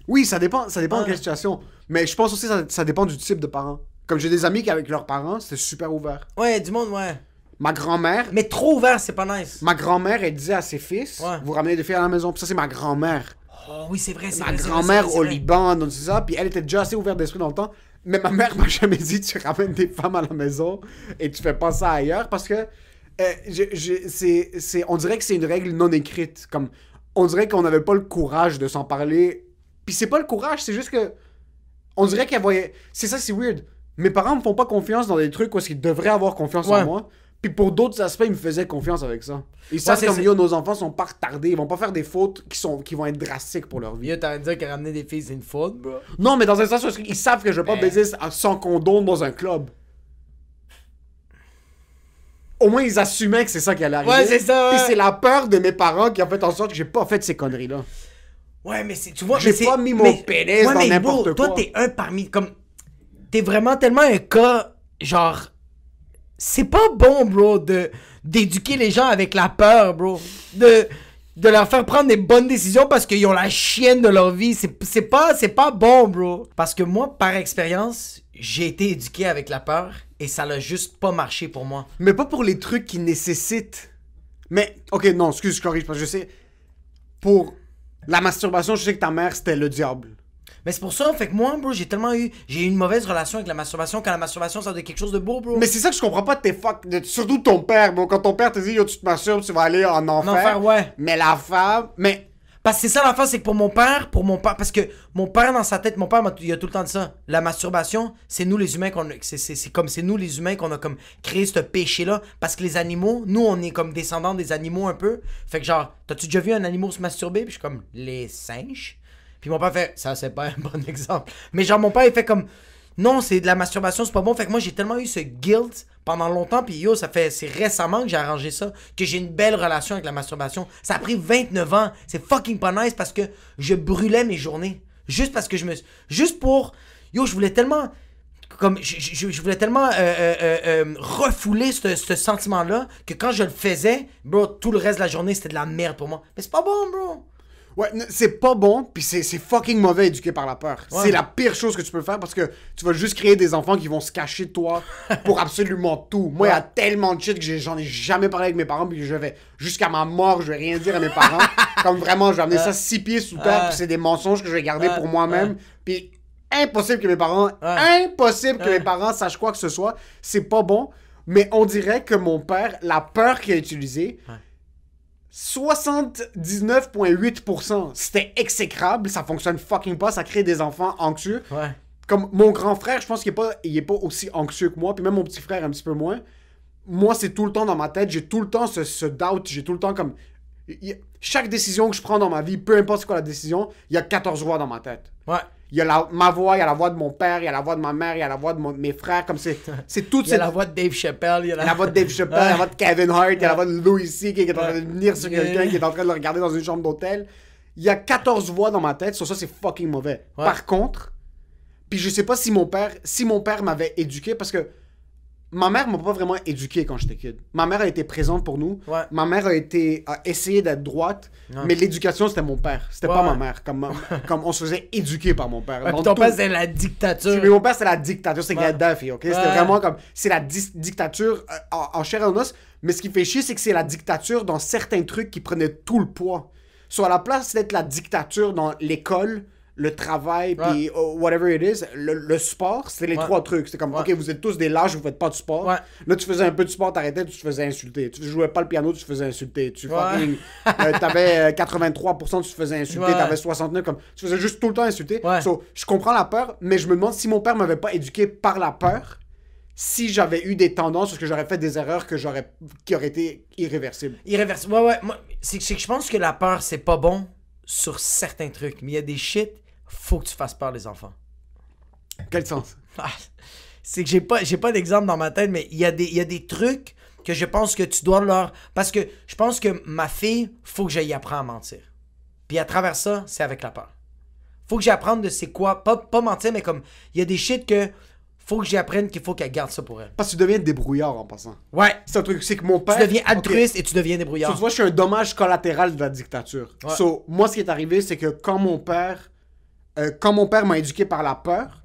Oui, ça dépend, ça dépend de Ouais. quelle situation. Mais je pense aussi que ça, ça dépend du type de parents. Comme j'ai des amis qui, avec leurs parents, c'était super ouvert. Ouais, du monde, ouais. Ma grand-mère, Mais trop ouvert, c'est pas nice. ma grand-mère, elle disait à ses fils, Ouais. vous ramenez des filles à la maison. Puis ça, c'est ma grand-mère. Oh oui, c'est vrai, c'est Ma grand-mère au. Liban, donc c'est ça. Puis elle était déjà assez ouverte d'esprit dans le temps. Mais ma mère m'a jamais dit, tu ramènes des femmes à la maison et tu fais pas ça ailleurs. Parce que euh, je- je- c'est, c'est, on dirait que c'est une règle non écrite. Comme, on dirait qu'on n'avait pas le courage de s'en parler. Puis c'est pas le courage, c'est juste que. On dirait qu'elle voyait. C'est ça, c'est weird. Mes parents me font pas confiance dans des trucs où ils devraient avoir confiance Ouais. en moi. Puis pour d'autres aspects, ils me faisaient confiance avec ça. Ils savent c'est- comme yo, nos enfants sont pas retardés. Ils vont pas faire des fautes qui, sont, qui vont être drastiques pour leur vie. Yo, t'as dire que ramener des filles, c'est une faute, bro. Non, mais dans un sens ils savent que je vais pas Mais- baiser sans condom dans un club. Au moins, ils assumaient que c'est ça qui allait arriver. Ouais, c'est ça, ouais. Puis c'est la peur de mes parents qui a fait en sorte que j'ai pas fait ces conneries-là. Ouais, mais c'est, tu vois, J'ai pas mis mon mais- pénis dans mais n'importe bro, Toi, quoi. t'es un parmi, comme, t'es vraiment tellement un cas, genre, c'est pas bon, bro, de, d'éduquer les gens avec la peur, bro. De, de leur faire prendre des bonnes décisions parce qu'ils ont la chienne de leur vie. C'est, pas, pas bon, bro. Parce que moi, par expérience, j'ai été éduqué avec la peur et ça l'a juste pas marché pour moi. Mais pas pour les trucs qui nécessitent. Mais, ok, non, excuse, je corrige, parce que je sais. Pour la masturbation, je sais que ta mère, c'était le diable. Mais c'est pour ça, fait que moi, bro, j'ai tellement eu, j'ai eu une mauvaise relation avec la masturbation quand la masturbation, ça devient quelque chose de beau, bro. Mais c'est ça que je comprends pas de tes fuck. de- surtout de ton père. Bon, quand ton père te dit, yo, tu te masturbes, tu vas aller en enfer. enfer, ouais. Mais la femme. Mais. Parce que c'est ça l'affaire, c'est que pour mon père, pour mon père, parce que mon père dans sa tête, mon père, il a tout le temps dit ça. La masturbation, c'est nous les humains qu'on, c'est, comme c'est nous les humains qu'on a comme créé ce péché-là. Parce que les animaux, nous, on est comme descendants des animaux un peu. Fait que genre, t'as-tu déjà vu un animal se masturber? Puis je suis comme, les singes. Puis mon père fait, ça c'est pas un bon exemple. Mais genre, mon père, il fait comme, non, c'est de la masturbation, c'est pas bon. Fait que moi, j'ai tellement eu ce guilt pendant longtemps. Puis yo, ça fait, c'est récemment que j'ai arrangé ça, que j'ai une belle relation avec la masturbation. Ça a pris 29 ans. C'est fucking pas nice parce que je brûlais mes journées. Juste parce que je me. Juste pour. Yo, je voulais tellement. Comme, je, voulais tellement euh, euh, euh, refouler ce, ce sentiment-là que quand je le faisais, bro, tout le reste de la journée, c'était de la merde pour moi. Mais c'est pas bon, bro. Ouais, c'est pas bon, puis c'est c'est fucking mauvais éduqué par la peur. Ouais. C'est la pire chose que tu peux faire parce que tu vas juste créer des enfants qui vont se cacher de toi pour absolument tout. Moi, il y a tellement de shit que j'en ai jamais parlé avec mes parents, puis je vais jusqu'à ma mort, je vais rien dire à mes parents. Comme vraiment, je vais amener ça six pieds sous terre, puis c'est des mensonges que je vais garder pour moi-même. Puis impossible que mes parents, impossible que mes parents sachent quoi que ce soit. C'est pas bon. Mais on dirait que mon père, la peur qu'il a utilisée, 79,8%. C'était exécrable, ça fonctionne fucking pas, ça crée des enfants anxieux. Ouais. Comme mon grand frère, je pense qu'il est pas, il est pas aussi anxieux que moi, puis même mon petit frère un petit peu moins. Moi, c'est tout le temps dans ma tête, j'ai tout le temps ce, ce doubt, j'ai tout le temps comme... y chaque décision que je prends dans ma vie, peu importe quoi la décision, il y a 14 voix dans ma tête. Ouais. Il y a la, ma voix, il y a la voix de mon père, il y a la voix de ma mère, il y a la voix de mon- mes frères, comme c'est... C'est toutes Il y a la voix de Dave Chappelle, il y a la, la voix de Dave Chappelle, la voix de Kevin Hart, il y a la voix de Louis C. qui est en train de venir sur quelqu'un qui est en train de le regarder dans une chambre d'hôtel. Il y a 14 voix dans ma tête, sur ça c'est fucking mauvais. Par contre, puis je sais pas si mon père, si mon père m'avait éduqué parce que ma mère m'a pas vraiment éduqué quand j'étais kid. Ma mère a été présente pour nous. Ouais. Ma mère a été a essayé d'être droite, Ouais. mais l'éducation c'était mon père, c'était Ouais, pas ma mère. Comme, comme on se faisait éduquer par mon père. Ton père, c'est la dictature. mais mon père, c'est la dictature, c'est. Gaddafi, ok? C'était vraiment comme. C'est la dictature euh, en, en chair et en os. Mais ce qui fait chier, c'est que c'est la dictature dans certains trucs qui prenaient tout le poids. Soit à la place d'être la dictature dans l'école, le travail, puis oh, whatever it is, le, le sport, c'était les Ouais. trois trucs. C'était comme, Ouais. ok, vous êtes tous des lâches, vous faites pas de sport. Ouais. Là, tu faisais un peu de sport, t'arrêtais, tu te faisais insulter. Tu jouais pas le piano, tu te faisais insulter. Tu fucking. euh, t'avais euh, 83%, tu te faisais insulter. T'avais 69, comme. Tu faisais juste tout le temps insulter. So, je comprends la peur, mais je me demande si mon père m'avait pas éduqué par la peur, si j'avais eu des tendances, parce que j'aurais fait des erreurs que j'aurais, qui auraient été irréversibles. Irréversible. Ouais, ouais. Moi, c'est que je pense que la peur, c'est pas bon sur certains trucs. Mais il y a des shit, faut que tu fasses peur les enfants. Quel sens? Ah, c'est que j'ai pas, j'ai pas d'exemple dans ma tête, mais il y, a des- il y a des trucs que je pense que tu dois leur. Parce que je pense que ma fille, faut que j'aille apprendre à mentir. Puis à travers ça, c'est avec la peur. Faut que j'apprenne de c'est quoi. Pas, pas mentir, mais comme. Il y a des shit que. Faut que j'apprenne qu'il faut qu'elle garde ça pour elle. Parce que tu deviens débrouillard en passant. Ouais. C'est un truc, c'est que mon père. Tu deviens altruiste et tu deviens So, débrouillard. tu vois, je suis un dommage collatéral de la dictature. Ouais. So, moi, ce qui est arrivé, c'est que quand mon père, euh, quand mon père m'a éduqué par la peur,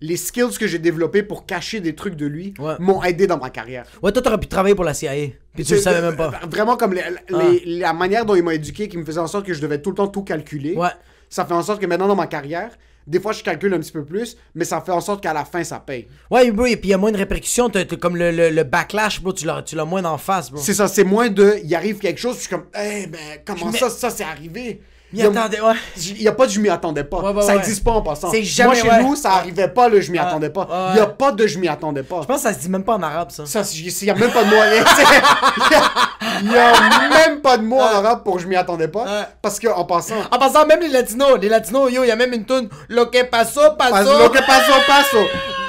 les skills que j'ai développés pour cacher des trucs de lui Ouais. m'ont aidé dans ma carrière. Ouais, toi, t'aurais pu travailler pour la CIA. Puis tu le savais même pas. euh, Vraiment comme les- les- la manière dont il m'a éduqué, qui me faisait en sorte que je devais tout le temps tout calculer. Ouais. Ça fait en sorte que maintenant dans ma carrière, des fois je calcule un petit peu plus, mais ça fait en sorte qu'à la fin ça paye. Ouais, bro, et puis il y a moins de répercussions. Comme le, le, le backlash, bro, tu l'as tu l'as moins d'en face, bro. C'est ça, c'est moins de, il arrive quelque chose, puis je suis comme, eh ben comment Je ça, ça c'est arrivé? M'y Il y a- attendais, ouais. Il n'y a pas de je m'y attendais pas. Ouais, ouais, ça n'existe pas en passant. C'est Moi, jamais, chez nous, ça arrivait pas le je m'y attendais pas. Il n'y a pas de je m'y attendais pas. Je pense que ça se dit même pas en arabe, ça. Ça, il n'y a même pas de mot. Il n'y a, même pas de mot en arabe pour je m'y attendais pas. Parce qu'en passant, En passant, même les latinos, les latinos, yo, il y a même une tune Lo que paso, Pas- paso. Lo que paso, paso.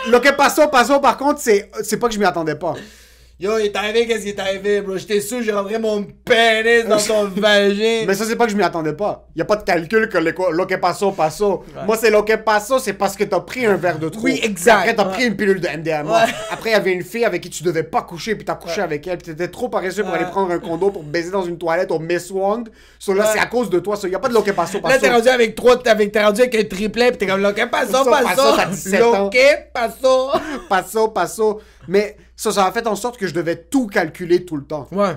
Lo que paso, paso, par contre, c'est pas que je m'y attendais pas. Yo, il est arrivé, qu'est-ce qui est arrivé, bro? J'étais sûr, j'ai rentré mon pénis dans ton vagin. Mais ça, c'est pas que je m'y attendais pas. Il y a pas de calcul que le, lo que paso, paso. Moi, c'est lo que paso, c'est parce que t'as pris un verre de trop. Oui, Puis exact. Après, t'as Ouais. pris une pilule de MDMA. Ouais. Après, il y avait une fille avec qui tu devais pas coucher, puis t'as couché avec elle, puis t'étais trop paresseux pour Ouais. aller prendre un condo pour baiser dans une toilette au Miss Wong. So là, Ouais. c'est à cause de toi. Il y a pas de lo que paso, Là, paso. t'es rendu avec trois, avec, t'es rendu avec un triplet, pis t'es comme Lo que paso. t'as 17 ans. Lo que paso. Paso, paso. Mais ça, ça a fait en sorte que je devais tout calculer tout le temps. Ouais.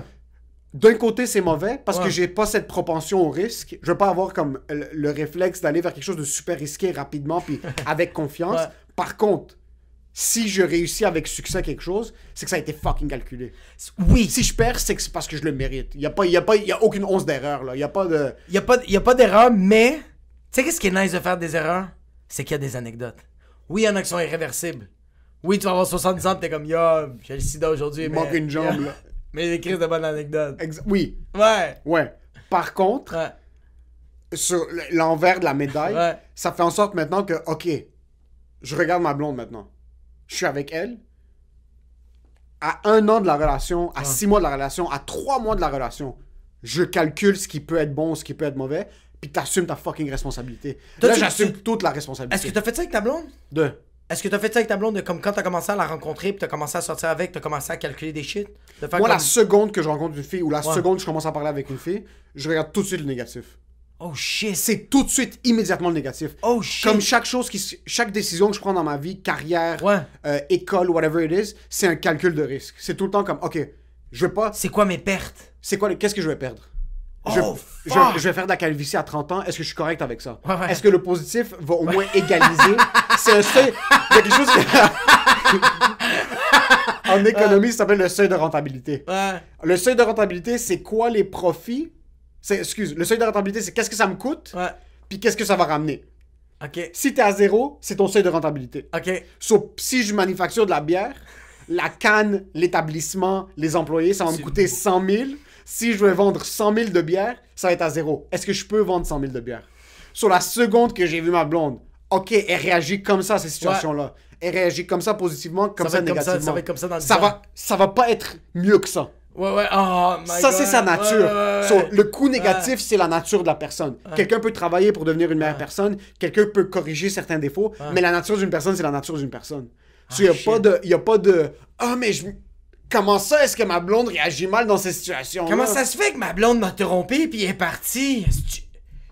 D'un côté, c'est mauvais parce Ouais. que j'ai pas cette propension au risque. Je veux pas avoir comme le, le réflexe d'aller vers quelque chose de super risqué rapidement puis avec confiance. Ouais. Par contre, si je réussis avec succès quelque chose, c'est que ça a été fucking calculé. Oui. Si je perds, c'est que c'est parce que je le mérite. Il y a pas, il y a pas, il y a aucune once d'erreur là. Il y a pas de. Il n'y a pas, y a pas d'erreur, mais tu sais qu'est-ce qui est nice de faire des erreurs? C'est qu'il y a des anecdotes. Oui, il y en a qui sont irréversibles. Oui, tu vas avoir 70 ans, t'es comme, yo, j'ai le sida aujourd'hui. Il mais... manque une jambe là. Mais des crises de bonnes anecdotes. Oui, Ouais. ouais. Par contre, Ouais. sur l'envers de la médaille, Ouais. ça fait en sorte maintenant que, ok, je regarde ma blonde maintenant. Je suis avec elle. À un an de la relation, à six mois de la relation, à trois mois de la relation, je calcule ce qui peut être bon, ce qui peut être mauvais, puis t'assumes ta fucking responsabilité. Toi, Là, j'assume toute la Est-ce responsabilité. que t'as fait ça avec ta blonde? De. Est-ce que t'as fait ça avec ta blonde de comme quand t'as commencé à la rencontrer pis t'as commencé à sortir avec, t'as commencé à calculer des shit? De faire Moi, la seconde que je rencontre une fille ou la Ouais. seconde que je commence à parler avec une fille, je regarde tout de suite le négatif. Oh shit. C'est tout de suite, immédiatement le négatif. Oh shit. Comme chaque chose, qui, chaque décision que je prends dans ma vie, carrière, Ouais. euh, école, whatever it is, c'est un calcul de risque. C'est tout le temps comme, ok, je veux pas, C'est quoi mes pertes? c'est quoi, qu'est-ce que je vais perdre? Je, Oh, je- vais faire de la calvitie à 30 ans, est-ce que je suis correct avec ça? Ouais, ouais. Est-ce que le positif va au moins égaliser? c'est un seuil, il y a quelque chose que... en économie, ça s'appelle le seuil de rentabilité. Ouais. Le seuil de rentabilité, c'est quoi les profits? C'est, excuse, le seuil de rentabilité, c'est qu'est-ce que ça me coûte, Ouais. puis qu'est-ce que ça va ramener? Si t'es à zéro, c'est ton seuil de rentabilité. Ok. So, si je manufacture de la bière, la canne, l'établissement, les employés, ça va me coûter 100 000. Si je veux vendre 100 000 de bière, ça va être à zéro. Est-ce que je peux vendre 100 000 de bière? Sur la seconde que j'ai vu ma blonde, ok, elle réagit comme ça à ces situations-là. Elle réagit comme ça positivement, comme Ça ça, comme négativement. ça va être comme ça dans le ça temps. va, ça va pas être mieux que ça. Ouais, ouais. Oh my Ça, c'est sa nature. Ouais, ouais, ouais. So, le coût négatif, c'est la nature de la personne. Quelqu'un peut travailler pour devenir une meilleure personne, quelqu'un peut corriger certains défauts, mais la nature d'une personne, c'est la nature d'une personne. So, il n'y a, shit. pas de- y a pas de Ah, mais je. Comment ça, est-ce que ma blonde réagit mal dans ces situations Comment ça se fait que ma blonde m'a trompé puis est partie?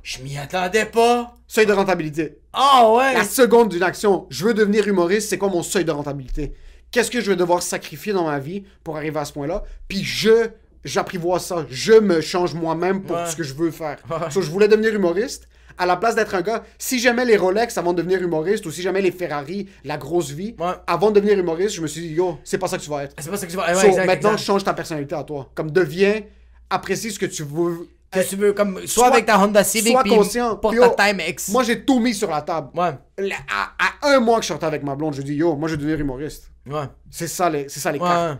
Je m'y attendais pas? Seuil de rentabilité. Oh ouais. La seconde d'une action, je veux devenir humoriste, c'est quoi mon seuil de rentabilité? Qu'est-ce que je vais devoir sacrifier dans ma vie pour arriver à ce point-là? Puis je. J'apprivoise ça. Je me change moi-même pour Ouais. ce que je veux faire. Ouais. So, je voulais devenir humoriste. À la place d'être un gars, si j'aimais les Rolex avant de devenir humoriste, ou si j'aimais les Ferrari, la grosse vie, Ouais. avant de devenir humoriste, je me suis dit, yo, c'est pas ça que tu vas être. C'est pas ça que tu vas. Ouais, So, exact, maintenant, exact. change ta personnalité à toi. Comme deviens, apprécie ce que tu veux. Que tu veux, comme, soit, avec ta Honda Civic puis conscient. porte Puis, ta yo, Timex. Moi, j'ai tout mis sur la table. Ouais. À, à un mois que je sortais avec ma blonde, je dis, yo, moi, je vais devenir humoriste. Ouais. C'est ça les, c'est ça les cartes.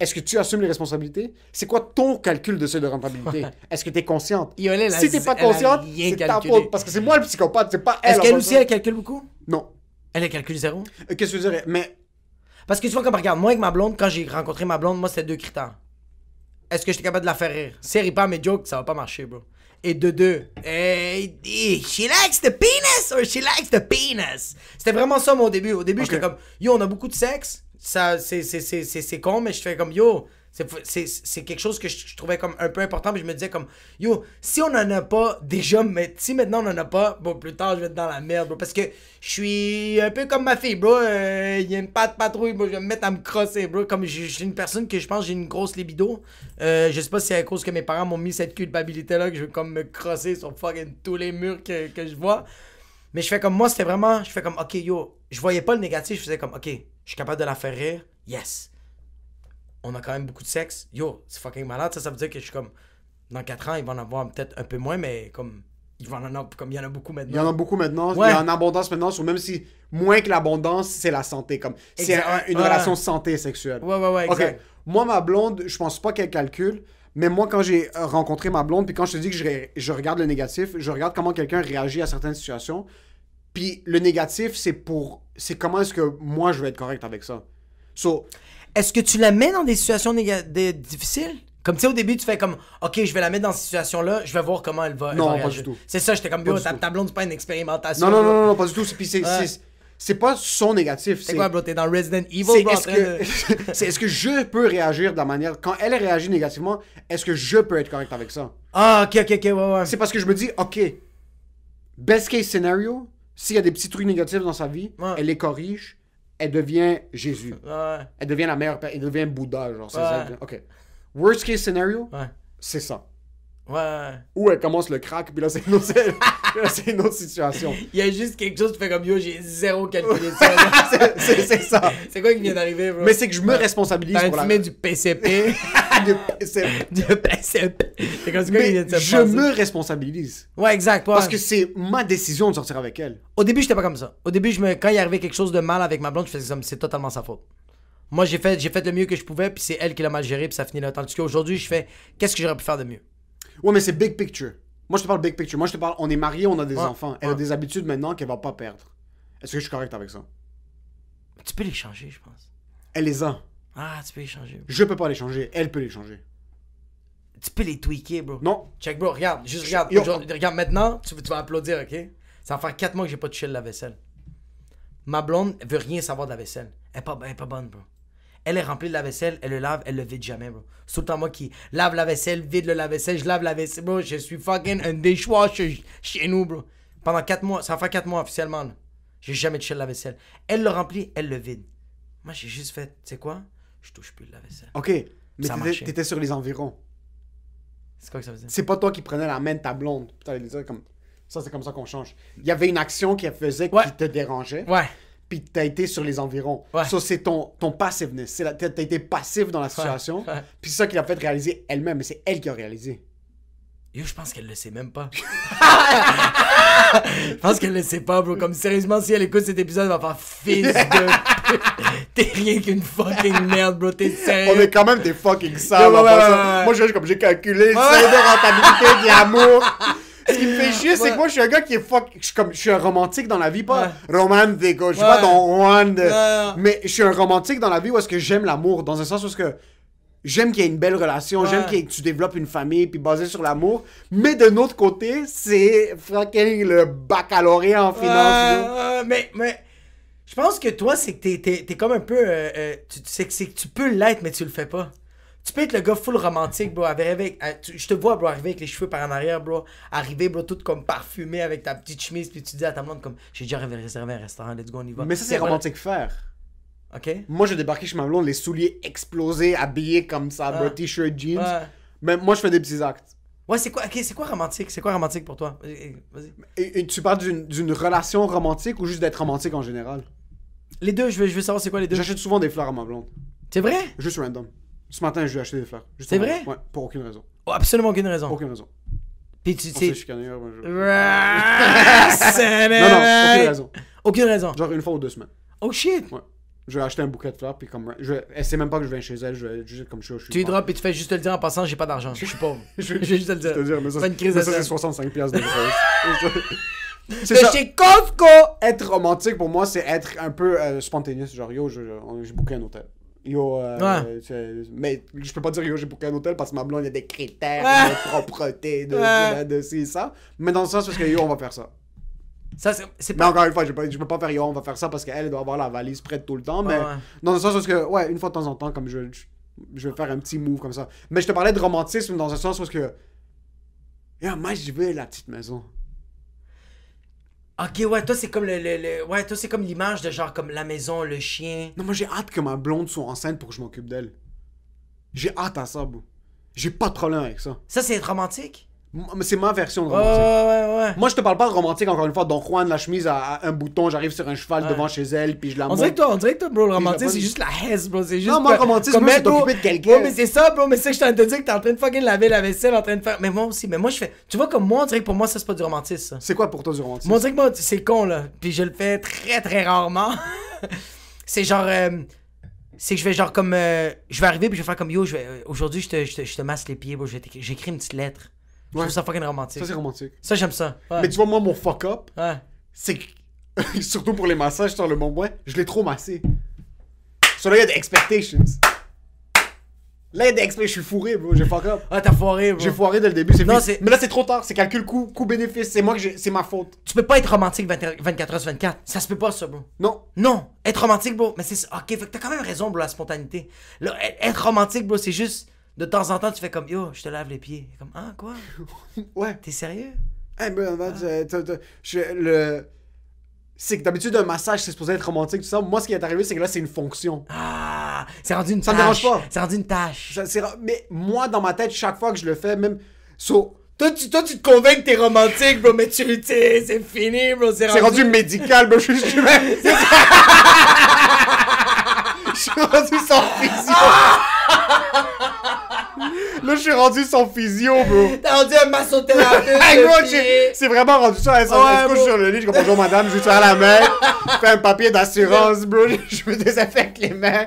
Est-ce que tu assumes les responsabilités? C'est quoi ton calcul de seuil de rentabilité? Est-ce que tu es consciente? Yo, elle, elle a- si t'es pas consciente, c'est ta faute. Parce que c'est moi le psychopathe, c'est pas elle. Est-ce qu'elle aussi, elle calcule beaucoup? Non. Elle, elle calcule zéro? Euh, Qu'est-ce que je dirais? Mais Parce que tu vois, comme regarde, moi avec ma blonde, quand j'ai rencontré ma blonde, moi c'était deux critères. Est-ce que j'étais capable de la faire rire? Si elle rit pas à mes jokes, ça va pas marcher, bro. Et de deux, hey, hey, she likes the penis or she likes the penis? C'était vraiment ça mon début. Au début, Ok. j'étais comme, yo, on a beaucoup de sexe. Ça, c'est, con, mais je fais comme, yo, c'est, quelque chose que je, trouvais comme un peu important. Mais je me disais comme, yo, si on en a pas déjà, mais si maintenant on en a pas, bon, plus tard je vais être dans la merde, bro. Parce que je suis un peu comme ma fille, bro. Euh, Il y a une patte patrouille. Je vais me mettre à me crosser, bro. Comme je suis une personne que je pense j'ai une grosse libido. Euh, je sais pas si c'est à cause que mes parents m'ont mis cette culpabilité-là que je veux comme me crosser sur fucking tous les murs que, que je vois. Mais je fais comme moi, c'était vraiment. Je fais comme, ok, yo, je voyais pas le négatif. Je faisais comme, ok, je suis capable de la faire rire? Yes. On a quand même beaucoup de sexe? Yo, c'est fucking malade. Ça, ça veut dire que je suis comme. Dans 4 ans, il va en avoir peut-être un peu moins, mais comme. Il en avoir comme il y en a beaucoup il y en maintenant. a beaucoup maintenant. Ouais. Il y a en abondance maintenant. Ou même si moins que l'abondance, c'est la santé. Comme c'est un- une Ouais. relation santé sexuelle. Ouais, ouais, ouais, Ok. exact. Moi, ma blonde, je pense pas qu'elle calcule. Mais moi, quand j'ai rencontré ma blonde, puis quand je te dis que je regarde le négatif, je regarde comment quelqu'un réagit à certaines situations. Puis le négatif, c'est pour. C'est comment est-ce que moi, je vais être correct avec ça. So, Est-ce que tu la mets dans des situations néga- des- difficiles? Comme tu sais, au début, tu fais comme, ok, je vais la mettre dans cette situation-là, je vais voir comment elle va. elle Non, va pas du tout. C'est ça, j'étais comme, du ta, ta blonde, c'est pas une expérimentation. non, non, bro. non, non, non, pas du tout. Puis c'est, Ouais. c'est, pas son négatif. C'est quoi, bro? T'es dans Resident Evil, C'est bro, est-ce que, de- c'est est-ce que je peux réagir de la manière. Quand elle réagit négativement, est-ce que je peux être correct avec ça? Ah, ok, ok, ok, ouais, ouais. C'est parce que je me dis, ok, best case scenario, s'il y a des petits trucs négatifs dans sa vie, Ouais. elle les corrige, elle devient Jésus. Ouais, Elle devient la meilleure elle devient Bouddha, genre. Ouais. Ok. Worst case scenario, c'est ça. Ouais. Ou elle commence le crack, puis là, c'est c'est une autre situation. Il y a juste quelque chose, tu fais comme, yo, j'ai zéro calculé ça. C'est- ça. c'est quoi qui vient d'arriver, bro? Mais c'est que je me responsabilise pour la. fumé du PCP. C'est- du PCP. C'est comme ça qu'il vient Mais de se je me responsabilise. Ouais, exact, ouais. Parce que c'est ma décision de sortir avec elle. Au début, j'étais pas comme ça. Au début, je me... quand il arrivait quelque chose de mal avec ma blonde, je faisais comme c'est totalement sa faute. Moi, j'ai fait, j'ai fait le mieux que je pouvais, puis c'est elle qui l'a mal géré, puis ça finit là. Tandis qu'aujourd'hui, je fais qu'est-ce que j'aurais pu faire de mieux? Ouais, mais c'est big picture. Moi, je te parle big picture. Moi, je te parle, on est mariés, on a des Ouais, enfants. Elle a des habitudes maintenant qu'elle va pas perdre. Est-ce que je suis correct avec ça? Tu peux les changer, je pense. Elle les a. Ah, tu peux les changer. Je peux pas les changer. Elle peut les changer. Tu peux les tweaker, bro. Non. Check, bro, regarde, juste regarde. Yo. Regarde maintenant, tu, tu vas applaudir, ok? Ça va faire 4 mois que j'ai pas touché la vaisselle. Ma blonde elle veut rien savoir de la vaisselle. Elle est pas, elle est pas bonne, bro. Elle est remplie de la vaisselle, elle le lave, elle le vide jamais, bro. C'est tout le temps moi qui lave la vaisselle, vide le lave-vaisselle, je lave la vaisselle, bro. Je suis fucking un dishwasher chez nous, bro. Pendant 4 mois, ça va faire 4 mois officiellement, là. J'ai jamais touché la vaisselle. Elle le remplit, elle le vide. Moi, j'ai juste fait, tu sais quoi? Je touche plus de la vaisselle. Ok. Mais t'étais- sur les environs. C'est quoi que ça veut dire? C'est pas toi qui prenais la main de ta blonde. Putain, elle disait comme. Ça, c'est comme ça qu'on change. Il y avait une action qu'elle faisait Ouais. qui te dérangeait. Ouais. Puis t'as été sur les environs. Ouais. Ça, c'est ton, ton passiveness. C'est la- T'as été passif dans la situation. ouais. Puis c'est ça qui l'a fait réaliser elle-même. Mais c'est elle qui a réalisé. Yo, je pense qu'elle le sait même pas. je pense qu'elle le sait pas, bro. Comme sérieusement, si elle écoute cet épisode, elle va faire fils de. T'es rien qu'une fucking merde, bro. T'es On sérieux. est quand même des fucking sales. Moi, je suis comme j'ai calculé, c'est de rentabilité, de l'amour. Ce qui me fait chier, c'est que moi, je suis un gars qui est fuck. Je suis comme, je suis un romantique dans la vie, pas romantique. Je suis pas dans Ouais. Mais je suis un romantique dans la vie où est-ce que j'aime l'amour, dans un sens où est-ce que j'aime qu'il y ait une belle relation, Ouais. j'aime que tu développes une famille, puis basé sur l'amour. Mais de notre côté, c'est fucking le baccalauréat en finance. mais, mais. Je pense que toi, c'est que t'es, t'es, t'es comme un peu. euh, euh, tu, c'est que tu peux l'être, mais tu le fais pas. Tu peux être le gars full romantique, bro. Avec, avec- euh, je te vois, bro, arriver avec les cheveux par en arrière, bro. Arriver, bro, tout comme parfumé avec ta petite chemise, puis tu dis à ta blonde, comme, j'ai déjà réservé un restaurant, let's go, on y va. Mais ça, c'est romantique faire. Ok? Moi, j'ai débarqué chez ma blonde, les souliers explosés, habillés comme ça, bro, Ouais. t-shirt, jeans. Mais moi, je fais des petits actes. Ouais, c'est quoi, c'est quoi romantique? C'est quoi romantique pour toi? Vas-y. vas-y. Et, et tu parles d'une d'une relation romantique ou juste d'être romantique en général? Les deux, je veux, je veux savoir c'est quoi les deux. J'achète souvent des fleurs à ma blonde. C'est vrai? Juste random. Ce matin, je lui ai acheté des fleurs. C'est vrai? Ouais, pour aucune raison. Oh, absolument aucune raison. Aucune raison. Puis tu sais. chicané. ouais, je- non, Non, aucune raison. Aucune raison. Genre une fois ou deux semaines. Oh shit! Ouais. Je vais acheter un bouquet de fleurs, puis comme. Je, elle sait même pas que je viens chez elle, je vais juste comme je suis. Tu drops et tu fais juste te le dire en passant, j'ai pas d'argent, je suis pauvre. je vais juste te le Je te dire. dire, mais ça, ça, c'est sel. 65 piastres de. C'est ça. chez Costco! Être romantique pour moi, c'est être un peu euh, spontané. Genre, yo, j'ai booké un hôtel. Yo, euh, Ouais. mais je peux pas dire yo, j'ai booké un hôtel parce que ma blonde, il y a des critères Ouais. de propreté, de, Ouais. de, ça. Mais dans le sens parce que yo, on va faire ça. Ça, c'est Mais encore une fois, je peux, je peux pas faire yo, on va faire ça parce qu'elle elle doit avoir la valise prête tout le temps. Mais dans le sens parce que, ouais, une fois de temps en temps, comme je, je, je vais faire un petit move comme ça. Mais je te parlais de romantisme dans un sens parce que. Yo, moi, je veux la petite maison. Ok, ouais, toi, c'est comme le, le- le- Ouais, toi, c'est comme l'image de genre comme la maison, le chien. Non, moi j'ai hâte que ma blonde soit enceinte pour que je m'occupe d'elle. J'ai hâte à ça, bro. J'ai pas de problème avec ça. Ça, c'est être romantique? C'est ma version de romantique. ouais, ouais, ouais. Moi, je te parle pas de romantique, encore une fois. Don Juan, la chemise à, un bouton, j'arrive sur un cheval devant chez elle, puis je la On monte. dirait que toi, on dirait que toi, bro, le bonne- c'est juste la hesse, bro. C'est juste. Non, moi, le que- romantisme, comme moi, c'est t'occuper de quelqu'un. Ouais, mais c'est ça, bro. Mais c'est que je t'en te dire que t'es en train de fucking laver la vaisselle, en train de faire. Mais moi aussi, mais moi, je fais. Tu vois, comme moi, on dirait que pour moi, ça, c'est pas du romantisme. C'est quoi pour toi du romantisme? Moi, on dirait que moi, c'est con, là. Puis je le fais très, très rarement. c'est genre. euh, c'est que je vais genre comme. euh, je vais arriver, puis je vais faire comme yo, je vais, euh, aujourd'hui, je te, je, te, je te masse les pieds, t'écrire- J'écris une petite lettre. Je trouve ça fucking romantique. Ça, Ça, c'est romantique. j'aime ça. Ouais. Mais tu vois, moi, mon fuck up, Ouais. c'est que. Surtout pour les massages sur le bon point, je l'ai trop massé. Sur là, il y a des expectations. Là, il y a des expectations. Je suis fourré, bro. J'ai fuck up. Ah, t'as foiré, bro. J'ai foiré dès le début, c'est Non, Mais là, c'est trop tard. C'est calcul coût, coût bénéfice. C'est moi que j'ai. C'est ma faute. Tu peux pas être romantique 20 24 heures sur 24. Ça se peut pas, ça, bro. Non. Non, être romantique, bro. Mais c'est ça. Ok, fait que t'as quand même raison, bro, la spontanéité. Là, être romantique, bro, c'est juste. De temps en temps, tu fais comme yo, je te lave les pieds. Comme ah, quoi? Ouais. T'es sérieux? Hey, ben, ben, t'as- t'as- t'as- je- le... C'est que d'habitude, un massage, c'est supposé être romantique, tout ça. Moi, ce qui est arrivé, c'est que là, c'est une fonction. Ah, c'est rendu une Ça me tâche. dérange pas. C'est rendu une tâche. Ça, c'est ra- Mais moi, dans ma tête, chaque fois que je le fais, même. So, Toi, tu, toi, tu te convaincs que t'es romantique, bro, mais tu tu sais, c'est fini, bro. C'est c'est rendu médical, bro. Je, je, je, je suis rendu sans physio. Là, je suis rendu sans physio, bro. T'as rendu un massothérapeute. Hey, gros, c'est vraiment rendu ça. Elle, Ouais, se couche bro. sur le lit, je dis bonjour madame, je lui tire la main, je fais un papier d'assurance, bro, je me désinfecte les mains.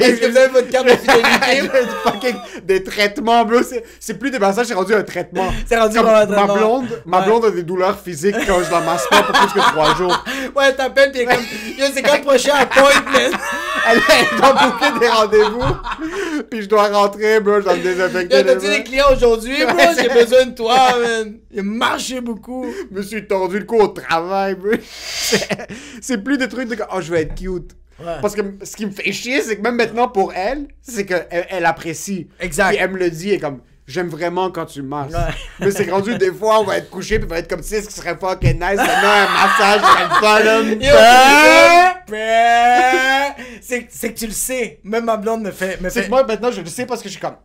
Est-ce que vous avez votre carte de fidélité? Fucking- des traitements, bro. C'est, plus des massages, c'est rendu un traitement. C'est rendu Comme un ma traitement. blonde, ma Ouais. blonde a des douleurs physiques quand je la masse pas pour plus que trois jours. Ouais, t'appelles, pis comme, yo, c'est quand le prochain appointment? Elle, elle doit booker des rendez-vous, puis je dois rentrer, bro, je dois me désinfecter Les t'as-tu mains. des clients aujourd'hui, bro? J'ai besoin de toi, man. Il a marché beaucoup. Je me suis tordu le cou au travail, bro. C'est- plus des trucs de oh, je vais être cute. Ouais. Parce que ce qui me fait chier, c'est que même maintenant pour elle, c'est qu'elle elle apprécie. Exact. Puis elle me le dit, est comme j'aime vraiment quand tu masses. Ouais. Mais c'est rendu des fois, on va être couché, puis on va être comme sais, ce qui serait fucking nice, maintenant un massage, serait le fun, c'est c'est que tu le sais. Même ma blonde me fait. Me C'est fait... que moi maintenant, je le sais parce que je suis comme.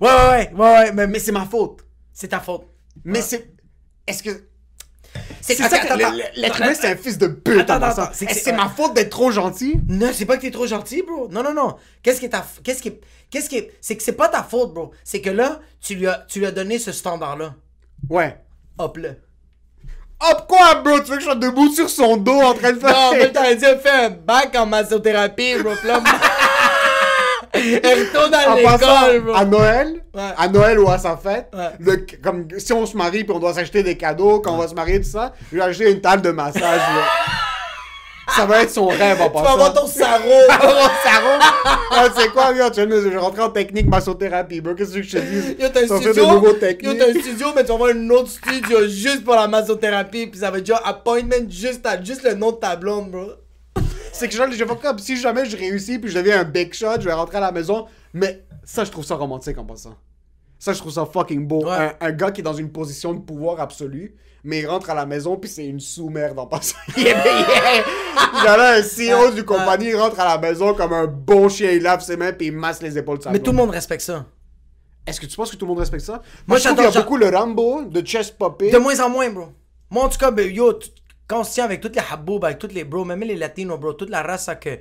Ouais, ouais, ouais, ouais, ouais, mais, mais c'est ma faute. c'est ta faute. Mais c'est. Est-ce que. C'est ça que l'être humain, c'est un fils de pute. Attends, en attends, attends, c'est ma faute d'être trop gentil? Non, c'est pas que t'es trop gentil, bro. Non, non, non. Qu'est-ce qui est ta. Qu'est-ce qui est. Qu'est-ce qui est. C'est que c'est pas ta faute, bro. C'est que là, tu lui as, tu lui as donné ce standard-là. Ouais. Hop là. Hop quoi, bro? Tu veux que je sois debout sur son dos en train de faire. Non, mais t'as dit, fais un bac en massothérapie, bro. Là, Elle retourne à passant, l'école, à Noël, Ouais. à Noël ou à sa fête, Ouais. le- comme si on se marie puis on doit s'acheter des cadeaux, quand on va se marier, tout ça, je vais acheter une table de massage. Ça va être son rêve en Tu vas passant. avoir ton sarreau. Sarreau! Ah, tu sais quoi, regarde, je vais rentrer en technique massothérapie, bro. Qu'est-ce que je te dis? Yo, t'as un studio? Yo, t'as un studio, mais tu vas avoir un autre studio juste pour la massothérapie. Puis ça va être genre appointment juste, à, juste le nom de ta blonde, bro. C'est que genre, je vais comme si jamais je réussis puis je deviens un big shot, je vais rentrer à la maison. Mais ça, je trouve ça romantique en passant. Ça, je trouve ça fucking beau. Ouais. Un, un gars qui est dans une position de pouvoir absolu, mais il rentre à la maison puis c'est une sous-merde en passant. il est là un CEO du compagnie, il rentre à la maison comme un bon chien, il lave ses mains puis il masse les épaules de sa Mais tout le monde respecte ça. Est-ce que tu penses que tout le monde respecte ça? Moi, Moi, je trouve qu'il y a beaucoup le Rambo de chest popé. De moins en moins, bro. Moi, en tout cas, ben, yo, quand on se tient avec toutes les haboub, avec toutes les bros, même les latinos, bro, toute la race, ça que.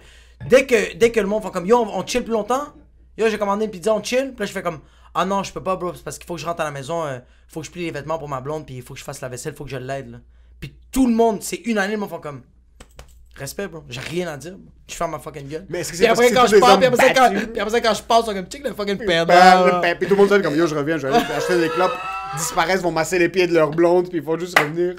Dès que, dès que le monde fait comme yo, on, on chill plus longtemps, yo, j'ai commandé une pizza, on chill, puis là, je fais comme ah non, je peux pas, bro, c'est parce qu'il faut que je rentre à la maison, euh, faut que je plie les vêtements pour ma blonde, puis il faut que je fasse la vaisselle, faut que je l'aide, là. Puis tout le monde, c'est unanime, ils font comme. Respect, bro. J'ai rien à dire. bro. Je ferme ma fucking gueule. Mais est-ce que c'est parce après, que quand je pars, puis après, ça, quand, puis après ça, quand je passe, sont comme, check le fucking perdant. Puis tout le monde dit comme yo, je reviens, je vais aller acheter des clopes, disparaissent, vont masser les pieds de leur blonde, puis ils vont juste revenir.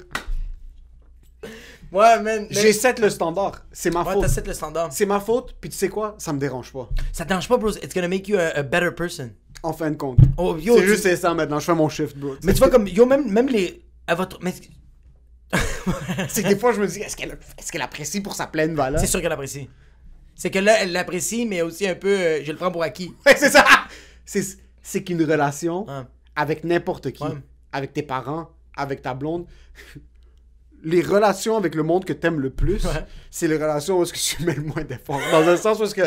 Ouais, man. J'ai set le standard. C'est ma Ouais, faute. t'as set le standard. C'est ma faute, puis tu sais quoi, ça me dérange pas. Ça te dérange pas, bro. It's gonna make you a, a better person. En fin de compte. Oh, yo, C'est tu- juste ça maintenant, je fais mon shift, bro. Mais tu vois, comme, yo, même, même les. À votre. Mais c'est que des fois je me dis, est-ce qu'elle est qu'elle apprécie pour sa pleine valeur? C'est sûr qu'elle apprécie. C'est que là, elle l'apprécie, mais aussi un peu. euh, je le prends pour acquis. Ouais, c'est ça. C'est c'est qu'une relation Ouais. avec n'importe qui, Ouais. avec tes parents, avec ta blonde. Les relations avec le monde que t'aimes le plus, Ouais. c'est les relations où est-ce que tu mets le moins d'efforts. Dans un sens où est-ce que.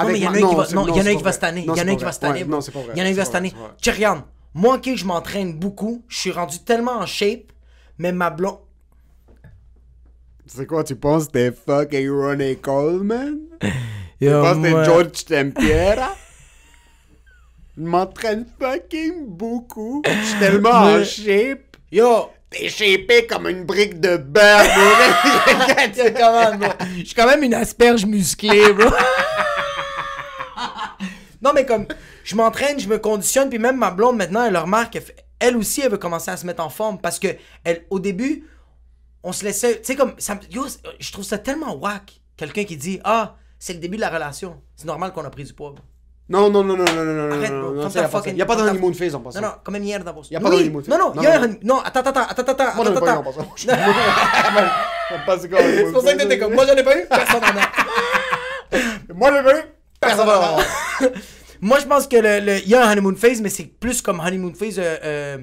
Non, mais il y en a un qui va, non, il y en a c'est un pas qui va vrai. se tanner. Il y en a un qui va se tanner. Non, c'est pas vrai. Il y en a un qui va se tanner. regarde. Moi, ok, je m'entraîne beaucoup. Je suis rendu tellement en shape. Mais ma blonde. C'est quoi, tu penses que t'es fucking Ronnie Coleman? Tu penses que t'es George Tempiera? Je m'entraîne fucking beaucoup. Je suis tellement en shape. Yo! T'es shapé comme une brique de beurre, bro. Je suis quand même une asperge musclée, bro. non, mais comme, je m'entraîne, je me conditionne, puis même ma blonde, maintenant, elle le remarque, elle, aussi, elle veut commencer à se mettre en forme, parce que, elle, au début, on se laissait, tu sais, comme, ça, yo, je trouve ça tellement whack, quelqu'un qui dit, ah, c'est le début de la relation, c'est normal qu'on a pris du poids, bro. Non, non, non, non, non, non, non, Arrête, non, bro. non, Comme ça, y a ta fucking- Y a pas comme ta- honeymoon phase en passant. Non, non, comme une merde vos. Y a pas oui. de honeymoon phase. Non, non, Non, il y a non, un honeymoon- Non, attends, attends, attends, attends, Moi, j'en ai attends, pas eu en attends. passant. Je sais pas C'est pour ça que t'étais comme, moi j'en ai pas eu, personne en a. Moi, j'ai. Personne. Moi, je pense que le, le- il y a un honeymoon phase, mais c'est plus comme honeymoon phase. euh, euh,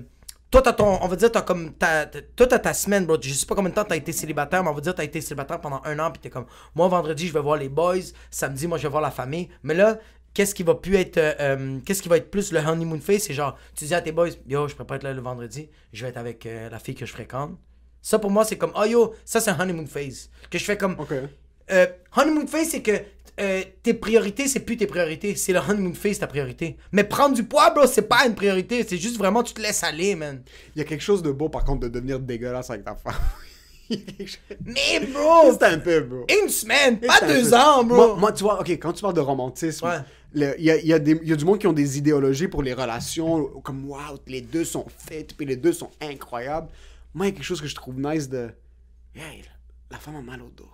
toi, t'as ton. On va dire, t'as comme. Ta, ta- toi, t'as ta semaine, bro. Je sais pas combien de temps t'as été célibataire, mais on va dire, t'as été célibataire pendant un an, puis t'es comme. Moi, vendredi, je vais voir les boys. Samedi, moi, je vais voir la famille. Mais là, qu'est-ce qui va plus être. euh, euh, qu'est-ce qui va être plus le honeymoon phase? C'est genre, tu dis à tes boys, yo, je peux pas être là le vendredi, je vais être avec euh, la fille que je fréquente. Ça, pour moi, c'est comme, oh yo, ça, c'est un honeymoon phase. Que je fais comme. Ok. Euh, honeymoon phase, c'est que tes priorités, c'est plus tes priorités. C'est le honeymoon phase, ta priorité. Mais prendre du poids, bro, c'est pas une priorité. C'est juste vraiment, tu te laisses aller, man. Il y a quelque chose de beau, par contre, de devenir dégueulasse avec ta femme. Mais, bro, C'est un peu, bro. une semaine, pas deux peu- ans, bro. Moi, moi, tu vois, ok, quand tu parles de romantisme, Ouais. il y, a, il y a y a du monde qui ont des idéologies pour les relations, comme waouh, les deux sont faites, puis les deux sont incroyables. Moi, il y a quelque chose que je trouve nice de. Hey, la femme a mal au dos.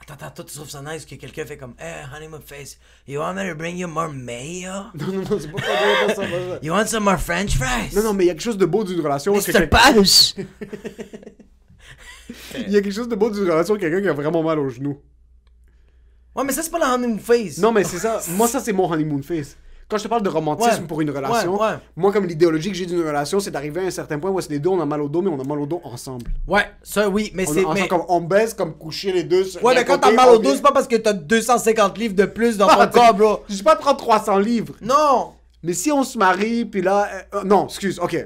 Attends, attends, toi, tu trouves ça nice que quelqu'un fait comme, hey, honeymoon phase, you want me to bring you more mayo? Non, non, non, c'est pas, ça, pas ça. You want some more french fries? Non, non, mais il y a quelque chose de beau d'une relation. que Mr. quelqu'un- Punch! Il y a quelque chose de beau d'une relation, quelqu'un qui a vraiment mal au genou. Ouais, mais ça, c'est pas la honeymoon phase. Non, mais c'est ça. Moi, ça, c'est mon honeymoon face. Quand je te parle de romantisme Ouais. pour une relation, Ouais, ouais. moi, comme l'idéologie que j'ai d'une relation, c'est d'arriver à un certain point où que les deux, on a mal au dos, mais on a mal au dos ensemble. Ouais, ça, oui, mais c'est. mais... comme on baisse, comme coucher les deux. sur Ouais, mais quand t'as mal au dos, c'est pas parce que t'as 250 livres de plus dans Ah, ton corps, bro. Je dis pas prendre 300 livres. Non! Mais si on se marie, puis là. euh, euh, non, excuse, ok.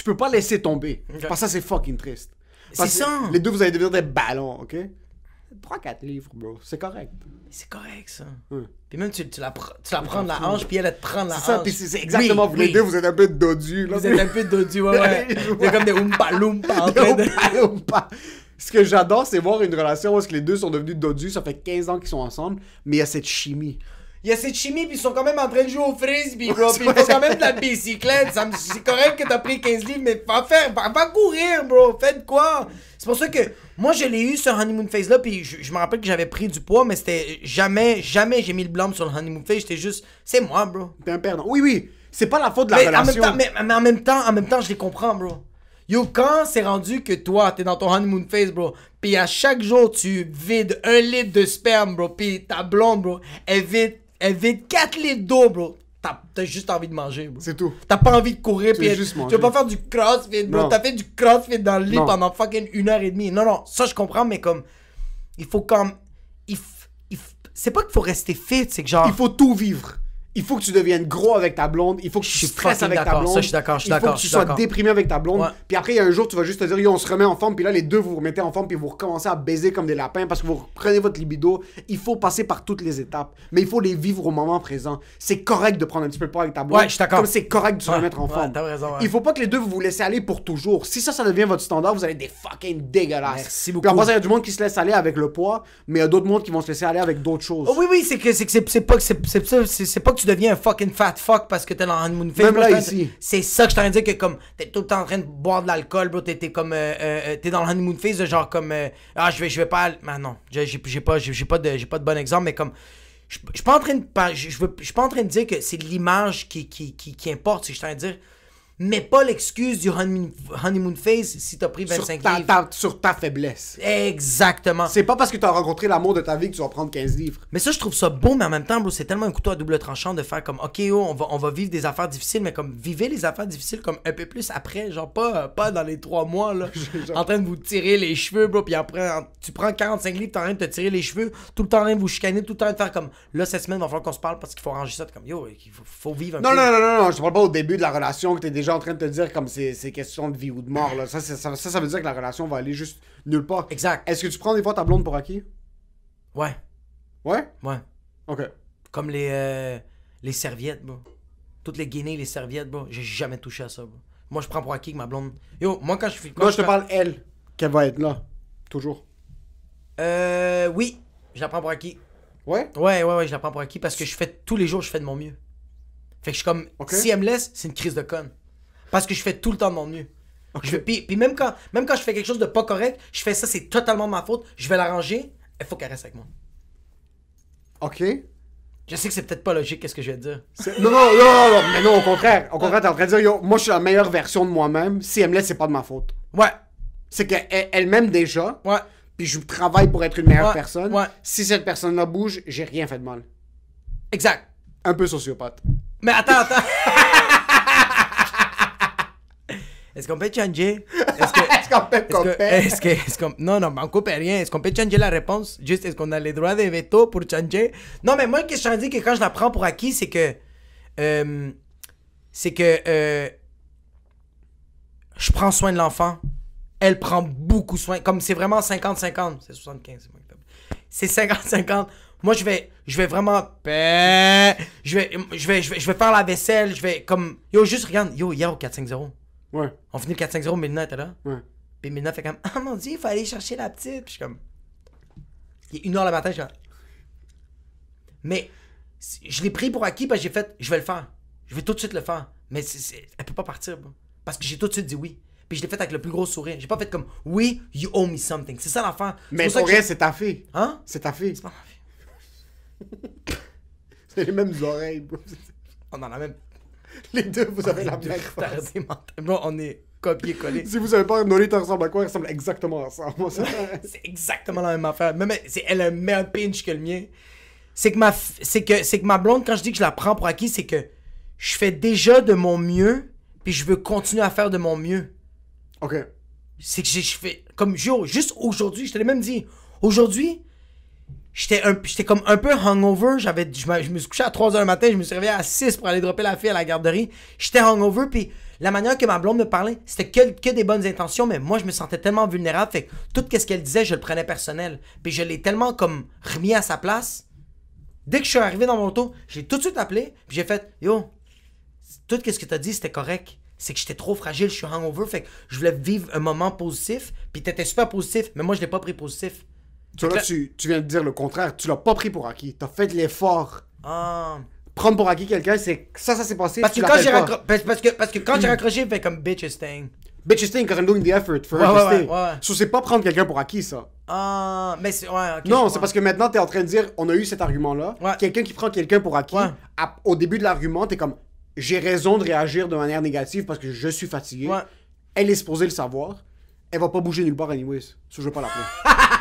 Tu peux pas laisser tomber. Ok. Parce que ça, c'est fucking triste. C'est ça. Les deux, vous allez devenir des ballons, ok? 3-4 livres, bro. C'est correct. C'est correct, ça. Ouais. Puis même, tu, tu la, tu la prends de la hanche, puis elle, elle te prend de la hanche. C'est ça, puis c'est c'est exactement, Oui, vous les oui. deux, vous êtes un peu dodus, là. Vous êtes un peu dodus, ouais, ouais. Êtes comme des oompa loompa en train de... Oompa loompa. Ce que j'adore, c'est voir une relation où que les deux sont devenus dodus. Ça fait 15 ans qu'ils sont ensemble, mais il y a cette chimie. Il y a cette chimie, puis ils sont quand même en train de jouer au frisbee, bro. Puis ils font quand même de la bicyclette. Ça me- C'est correct que t'as pris 15 livres, mais va faire, va, va courir, bro. Faites quoi? C'est pour ça que moi, je l'ai eu ce honeymoon phase-là, puis je, je me rappelle que j'avais pris du poids, mais c'était jamais, jamais j'ai mis le blâme sur le honeymoon phase. J'étais juste, c'est moi, bro. T'es un perdant. Oui, oui, c'est pas la faute de la Mais en, relation. temps, mais, mais en même temps, en même temps, je les comprends, bro. Yo, quand c'est rendu que toi, t'es dans ton honeymoon phase, bro, pis à chaque jour, tu vides un litre de sperme, bro, pis ta blonde, bro, elle vide, elle vide 4 litres d'eau, bro. T'as juste envie de manger, bro. C'est tout. T'as pas envie de courir, elle- juste tu veux pas faire du crossfit, bro. T'as fait du crossfit dans le lit Non. pendant fucking une heure et demie. Non, non, ça je comprends, mais comme, il faut comme, il, f- il f- c'est pas qu'il faut rester fit, c'est que genre, Il faut tout vivre. Il faut que tu deviennes gros avec ta blonde. Il faut que tu stresses avec ta d'accord. blonde. Ça, je suis d'accord, je suis Il faut d'accord, que tu sois d'accord. déprimé avec ta blonde. Ouais. Puis après, il y a un jour, tu vas juste te dire, yo, on se remet en forme. Puis là, les deux, vous vous remettez en forme. Puis vous recommencez à baiser comme des lapins parce que vous reprenez votre libido. Il faut passer par toutes les étapes. Mais il faut les vivre au moment présent. C'est correct de prendre un petit peu de poids avec ta blonde. Ouais, je suis d'accord. Comme c'est correct de se Ouais, remettre en forme. t'as raison. Il faut pas que les deux vous vous laissez aller pour toujours. Si ça, ça devient votre standard, vous allez être des fucking dégueulasses. Merci Puis beaucoup. en passant, il y a du monde qui se laisse aller avec le poids. Mais il y a d'autres mondes qui vont se laisser aller avec d'autres choses. Oh oui, oui, c'est que pas c'est pas que tu deviens un fucking fat fuck parce que t'es dans un honeymoon phase. Même là, ici. C'est ça que je t'en dire que comme t'es tout le temps en train de boire de l'alcool, bro, t'es comme euh, euh, euh, t'es dans le honeymoon phase de genre comme euh, ah je vais je vais pas, mais non, j'ai pas j'ai pas de j'ai pas de bon exemple, mais comme je suis pas en train de je suis pas en train de dire que c'est l'image qui, qui, qui, qui importe, que je suis en train de dire mais pas l'excuse du honeymoon, phase si t'as pris sur 25 ta, livres. ta- sur ta faiblesse. Exactement. C'est pas parce que tu as rencontré l'amour de ta vie que tu vas prendre 15 livres. Mais ça, je trouve ça beau, mais en même temps, c'est tellement un couteau à double tranchant de faire comme, ok, oh, on va, on va vivre des affaires difficiles, mais comme, vivez les affaires difficiles comme un peu plus après, genre pas, pas dans les trois mois, là, en train de vous tirer les cheveux, bro, puis après, en- tu prends 45 livres, t'es en train de te tirer les cheveux, tout le temps en train de vous chicaner, tout le temps de faire comme, là, cette semaine, il va falloir qu'on se parle parce qu'il faut ranger ça, comme, yo, il faut, faut vivre un Non, peu. non, non, non, non, je te parle pas au début de la relation que t'es déjà en train de te dire comme c'est question de vie ou de mort. Là. Ça, ça, ça, ça veut dire que la relation va aller juste nulle part. Exact. Est-ce que tu prends des fois ta blonde pour acquis? Ouais, Ouais? Ouais. Ok. Comme les, euh, les serviettes, bro. Toutes les guinées, les serviettes, bro. J'ai jamais touché à ça, bro. Moi, je prends pour acquis que ma blonde. Yo, moi, quand je quand Moi, je te parle elle, qu'elle va être là. Toujours. Euh, oui, je la prends pour acquis. Ouais? Ouais, ouais, ouais, je la prends pour acquis parce que je fais tous les jours, je fais de mon mieux. Fait que je suis comme, si elle me laisse, c'est une crise de conne. Parce que je fais tout le temps mon mieux. Je puis, puis même, quand, même quand je fais quelque chose de pas correct, je fais ça, c'est totalement ma faute. Je vais l'arranger, il faut qu'elle reste avec moi. Ok. Je sais que c'est peut-être pas logique, qu'est-ce que je vais te dire. Non, non, non, non, non, mais non, au contraire. Au contraire, t'es en train de dire, yo, moi, je suis la meilleure version de moi-même. Si elle me laisse, c'est pas de ma faute. Ouais, C'est qu'elle elle m'aime déjà. ouais. Puis je travaille pour être une meilleure Ouais, personne. ouais. Si cette personne-là bouge, j'ai rien fait de mal. Exact. Un peu sociopathe. Mais attends, attends. Est-ce qu'on peut changer? Est-ce qu'on peut Est-ce que, couper? est-ce que, est-ce qu'on- non, non, mais on coupe rien. Est-ce qu'on peut changer la réponse? Juste, est-ce qu'on a les droits de veto pour changer? Non, mais moi, ce que je dire que quand je la prends pour acquis, c'est que. euh, c'est que. euh, je prends soin de l'enfant. Elle prend beaucoup soin. Comme c'est vraiment 50-50. C'est 75, c'est C'est 50-50. Moi, je vais, je vais vraiment. Je vais, je vais, je vais, je vais faire la vaisselle. Je vais comme. Yo, juste regarde. Yo, hier au 4-5-0. Ouais, On finit le 4-5-0, Mélina était là. ouais. Puis Mélina fait comme Ah mon dieu, il faut aller chercher la petite. Puis je suis comme. Il est une heure le matin, je suis comme. Mais je l'ai pris pour acquis parce que j'ai fait Je vais le faire. Je vais tout de suite le faire. Mais c'est- c'est- elle peut pas partir. Parce que j'ai tout de suite dit oui. Puis je l'ai fait avec le plus gros sourire. J'ai pas fait comme Oui, you owe me something. C'est ça l'affaire. C'est Mais pour vrai, c'est ta fille. Hein? C'est ta fille. C'est pas ma. C'est les mêmes oreilles, bro. On en a même. Les deux, vous avez la même face. Retardé mental. Bro, on est copié-collé. Si vous savez pas, Nolita ressemble à quoi? Elle ressemble exactement à ça. C'est exactement la même affaire. Même c'est elle a un meilleur pinch que le mien. C'est que ma c'est que c'est que ma blonde quand je dis que je la prends pour acquis, c'est que je fais déjà de mon mieux, puis je veux continuer à faire de mon mieux. Ok. C'est que j'ai- je fais comme yo, juste aujourd'hui, je te l'ai même dit. Aujourd'hui, j'étais un j'étais comme un peu hungover, j'avais je, me- je me suis couché à 3h du matin, je me suis réveillé à 6 pour aller dropper la fille à la garderie. J'étais hungover puis la manière que ma blonde me parlait, c'était que, que des bonnes intentions, mais moi je me sentais tellement vulnérable, fait tout ce qu'elle disait, je le prenais personnel. Puis je l'ai tellement comme remis à sa place. Dès que je suis arrivé dans mon auto, je l'ai tout de suite appelé, puis j'ai fait Yo, tout ce que t'as dit, c'était correct. C'est que j'étais trop fragile, je suis hangover, fait que je voulais vivre un moment positif, puis t'étais super positif, mais moi je l'ai pas pris positif. Tu, là, tu, tu viens de dire le contraire. Tu l'as pas pris pour acquis. T'as fait l'effort. Ah. Prendre pour acquis quelqu'un, c'est ça, ça s'est passé. Parce tu que, quand pas. raccro- parce, parce que, parce que quand j'ai raccroché, fait comme bitch is staying. Bitch is staying because I'm doing the effort for her Ouais, to ouais. So, c'est pas prendre quelqu'un pour acquis, ça. Ah, mais c'est. Ouais, ok. Non, c'est parce que maintenant, t'es en train de dire, on a eu cet argument-là. Quelqu'un qui prend quelqu'un pour acquis, à- au début de l'argument, t'es comme, j'ai raison de réagir de manière négative parce que je suis fatigué. Elle est supposée le savoir. Elle va pas bouger nulle part, anyways. So, je veux pas l'appeler.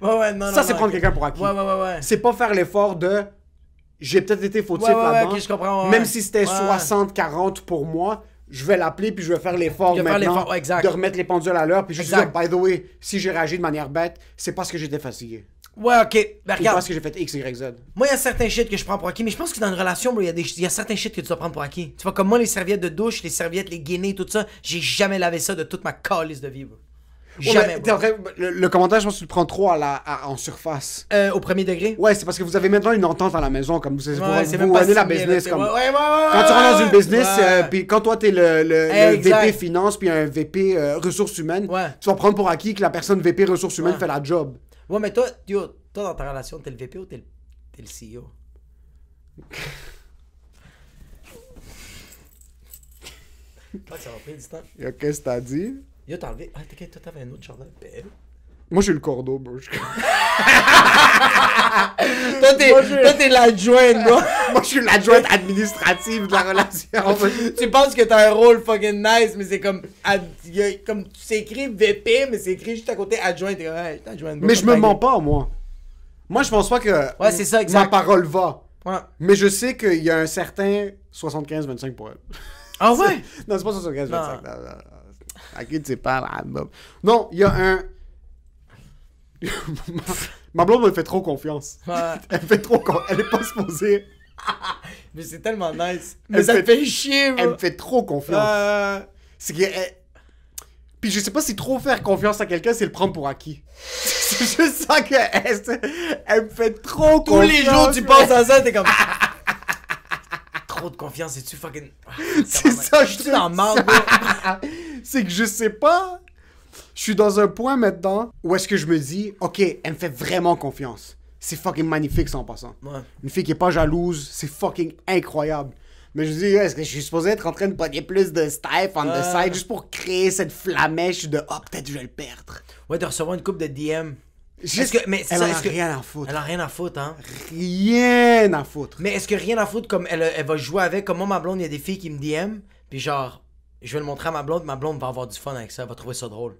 Ouais, ouais, non, non. ça, c'est prendre quelqu'un pour acquis. Ouais, ouais, ouais, ouais. C'est pas faire l'effort de, j'ai peut-être été fautif Ouais, là-dedans. ok, je comprends, ouais, Même si c'était Ouais. 60-40 pour moi, je vais l'appeler puis je vais faire l'effort Je vais maintenant de remettre les pendules à l'heure puis juste Exact. dire, by the way, si j'ai réagi de manière bête, c'est parce que j'étais fatigué. Ouais, ok. Ben, regarde. parce que j'ai fait X, Y, Z. Moi, il y a certains shit que je prends pour acquis, mais je pense que dans une relation, il y, a des- y a certains shit que tu dois prendre pour acquis. Tu vois, comme moi, les serviettes de douche, les serviettes, les guinées, tout ça, j'ai jamais lavé ça de toute ma calice de vie, bro. Jamais, le, le commentaire, je pense que tu le prends trop à la, à- en surface. Euh, au premier degré? Ouais, c'est parce que vous avez maintenant une entente à la maison, comme vous, c'est pour Ouais, c'est vous runner la business. Comme... ouais, ouais, ouais, ouais, Quand tu rentres dans une business, euh, puis quand toi t'es le, le. VP finance puis un VP euh, ressources humaines, tu vas prendre pour acquis que la personne VP ressources humaines fait la job. Ouais, mais toi, yo, toi, dans ta relation, t'es le VP ou t'es le, t'es le CEO? Ah, ça va pris du temps. Et Qu'est-ce que t'as dit? Yo, t'as enlevé. Ah, t'inquiète, toi, t'avais un autre chandail. belle. Moi, je suis le cordeau, bro. Toi, t'es, toi, t'es l'adjointe, bro. Moi, je suis l'adjointe administrative de la relation. tu penses que t'as un rôle fucking nice, mais c'est comme. ad- comme c'est écrit VP, mais c'est écrit juste à côté comme, hey, adjointe, bro, Mais je me mens pas, moi. Moi, je pense pas que Ouais, c'est ça, exact. ma parole va. Ouais. Mais je sais qu'il y a un certain 75-25 pour elle. Ah ouais? Non, c'est pas 75-25. À qui tu parles? ah, non. Non, il y a un. Ma blonde me fait trop confiance. Ouais. Elle me fait trop confiance. Elle est pas supposée. Mais c'est tellement nice. Mais Elle ça fait- te fait chier, bro. Elle me fait trop confiance. Euh, C'est que. elle- Puis je sais pas si trop faire confiance à quelqu'un, c'est le prendre pour acquis. c'est juste ça que. Elle, elle me fait trop Tous confiance. les jours, tu penses à ça, t'es comme. Trop de confiance, et tu fucking. C'est ça, je je suis marde, bro? C'est que je sais pas. Je suis dans un point maintenant où est-ce que je me dis, ok, elle me fait vraiment confiance. C'est fucking magnifique, ça en passant. Ouais. Une fille qui est pas jalouse, c'est fucking incroyable. Mais je me dis, est-ce que je suis supposé être en train de pogner plus de stuff on the side juste pour créer cette flamèche de, oh, peut-être je vais le perdre. Ouais, de recevoir une coupe de DM. Est-ce que- mais elle ça, a que- rien à foutre. Elle a rien à foutre, hein? Rien à foutre. Mais est-ce que rien à foutre comme elle, elle va jouer avec? Comme moi, ma blonde, il y a des filles qui me DM, puis genre, je vais le montrer à ma blonde, ma blonde va avoir du fun avec ça, elle va trouver ça drôle.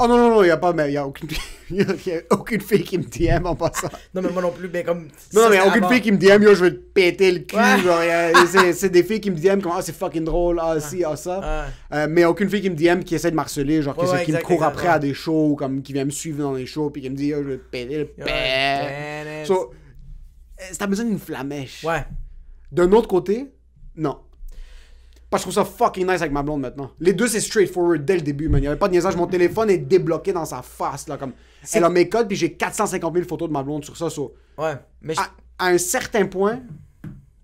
Oh non, non, non, il y a pas, mais il a aucune, y a- y a aucune fille qui me DM en passant. Non, mais moi non plus, mais comme. Non, mais aucune fille qui me DM, yo, je vais te péter le cul. Ouais. c'est, des filles qui me DM comme, ah, c'est fucking drôle, ah, si, ah, ça. Euh, mais aucune fille qui me DM qui essaie de marceler, genre, qui, Ouais, qui me court exact, après à des shows, comme qui vient me suivre dans les shows, puis qui me dit, yo, je vais te péter le père. So, euh, t'as besoin d'une flamèche. Ouais. D'un autre côté, non. Parce que je trouve ça fucking nice avec ma blonde maintenant. Les deux, c'est straightforward dès le début, man. Il y avait pas de niaisage. Mon téléphone est débloqué dans sa face, là. Comme... C'est- Elle a mes codes, puis j'ai 450 000 photos de ma blonde sur ça. so, Ouais. Mais je- à, à un certain point,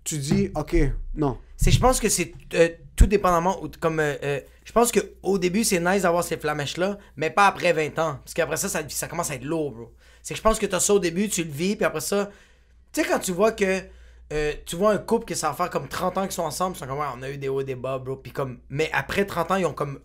tu dis, ok, non. c'est, je pense que c'est euh, tout dépendamment. Comme, euh, euh, je pense que au début, c'est nice d'avoir ces flamèches-là, mais pas après 20 ans. Parce qu'après ça, ça, ça commence à être lourd, bro. C'est que je pense que t'as ça au début, tu le vis, puis après ça. Tu sais, quand tu vois que. Euh, tu vois un couple que ça va faire comme 30 ans qu'ils sont ensemble, ils sont comme, ouais, on a eu des hauts des bas, bro. Puis comme, mais après 30 ans, ils ont comme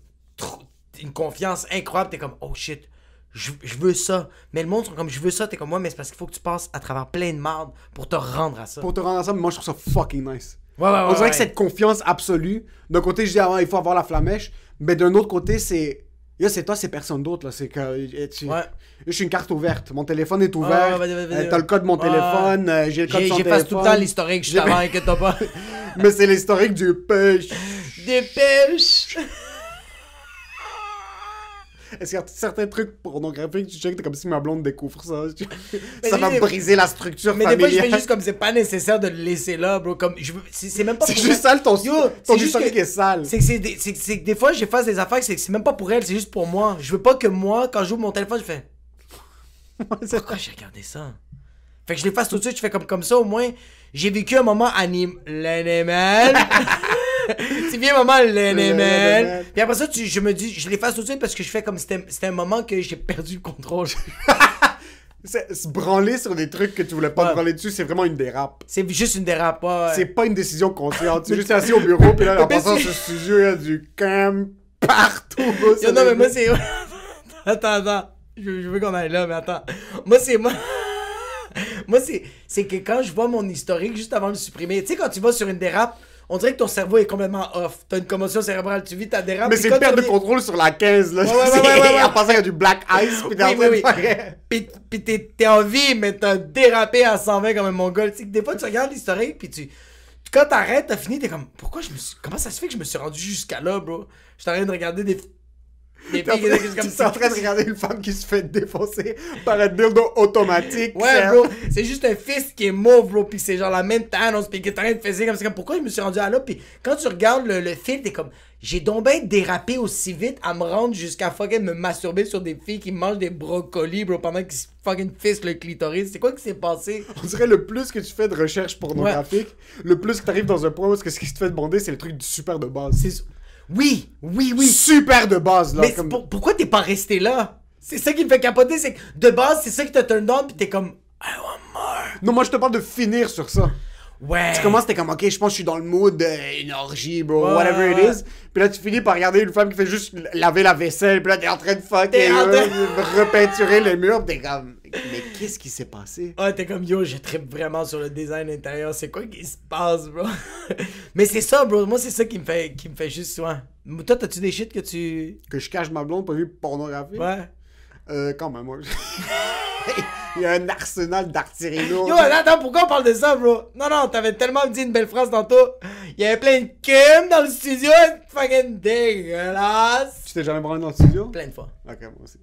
une confiance incroyable. T'es comme, oh shit, je, je veux ça. Mais le monde sont comme, je veux ça. T'es comme, moi, mais c'est parce qu'il faut que tu passes à travers plein de marde pour te rendre à ça. Pour te rendre ensemble, moi, je trouve ça fucking nice. Ouais, ouais, ouais. On dirait ouais. que cette confiance absolue, d'un côté, je dis, ah, il faut avoir la flamèche, mais d'un autre côté, c'est. Yo, c'est toi, c'est personne d'autre, là. C'est que. euh, tu- Ouais. Je suis une carte ouverte. Mon téléphone est ouvert. ouais, euh. T'as le code de mon téléphone. euh, j'ai le code de son J'efface tout le temps téléphone. l'historique juste J'ai- avant, inquiète-toi pas. Mais c'est l'historique du pêche. Dépêche! Est-ce qu'il y a certains trucs pornographiques, tu checkes, t'es comme si ma blonde découvre ça. Mais ça va briser la structure Mais des fois, je familiale. fais juste comme c'est pas nécessaire de le laisser là, bro. Comme, je c'est même pas C'est pour juste elle. sale, ton, Yo, ton juste historique que- est sale. C'est que, c'est des- c'est que- c'est que des fois, j'efface des affaires, c'est que c'est même pas pour elle, c'est juste pour moi. Je veux pas que moi, quand j'ouvre mon téléphone, je fais C'est- Pourquoi j'ai regardé ça? Fait que je l'efface tout de suite, je fais comme, comme ça, au moins, j'ai vécu un moment anim... l'animal. tu viens l'animal. L'animal. Puis après ça, tu- je me dis, je l'efface tout de suite parce que je fais comme c'était c'était un moment que j'ai perdu le contrôle. c'est- se branler sur des trucs que tu voulais pas Ouais. te branler dessus, c'est vraiment une dérape. c'est juste une dérape, pas. C'est pas une décision consciente. Tu es juste assis au bureau, puis là, en passant c'est- sur ce studio, il y a du cam partout. Yo, non, mais moi, c'est. attends, attends. Je, je veux qu'on aille là, mais attends. Moi, c'est moi. moi, c'est, c'est que quand je vois mon historique juste avant de le supprimer, tu sais, quand tu vas sur une dérape, on dirait que ton cerveau est complètement off. T'as une commotion cérébrale, tu vis ta dérape. Mais puis c'est une perte de contrôle sur la 15, là. Ouais, ouais, ouais, ouais. En passant, il y a du black ice, puis t'es pis t'es, en vie, mais t'as dérapé à 120 comme un mongol. Tu sais, des fois, tu regardes l'historique, puis tu. Quand t'arrêtes, t'as fini, t'es comme, pourquoi je me suis. Comment ça se fait que je me suis rendu jusqu'à là, bro? J'étais en train de regarder des. T'es en train- de regarder une femme qui se fait défoncer par un dildo automatique. Ouais, bro, c'est juste un fist qui est mauve, bro, pis c'est genre la même Thanos, pis qui est en train de faire comme ça. Pourquoi je me suis rendu à là? Pis quand tu regardes le, le film, t'es comme, j'ai donc bien dérapé aussi vite à me rendre jusqu'à fucking me masturber sur des filles qui mangent des brocolis, bro, pendant qu'ils fucking fistent le clitoris. C'est quoi qui s'est passé? On dirait le plus que tu fais de recherche pornographique, le plus que t'arrives dans un point où ce que qui te fait demander, c'est le truc du super de base. Oui, oui, oui. super de base, là. Mais comme- pour- pourquoi t'es pas resté là? C'est ça qui me fait capoter, c'est que de base, c'est ça qui te turn on, pis t'es comme, I want more. Non, moi je te parle de finir sur ça. Ouais. Tu commences, t'es comme, ok, je pense que je suis dans le mood orgie, bro, Ouais, whatever ouais. it is. Puis là, tu finis par regarder une femme qui fait juste laver la vaisselle, puis là, t'es en train de T'es en là, train- repeinturer les murs, t'es comme, mais qu'est-ce qui s'est passé? Ah, t'es comme yo, je tripe vraiment sur le design intérieur. C'est quoi qui se passe, bro? Mais c'est ça, bro. Moi, c'est ça qui me fait, qui me fait juste. Ouais. Toi, t'as-tu des shit que tu. Que je cache ma blonde pour vue pornographique? Ouais. Euh, quand même, moi. Il y a un arsenal d'artillerie lourde. Yo, attends, pourquoi on parle de ça, bro? Non, non, t'avais tellement dit une belle phrase tantôt. Il y avait plein de cum dans le studio. Fucking dégueulasse. Tu t'es jamais branlé dans le studio? Plein de fois. Ok, moi aussi.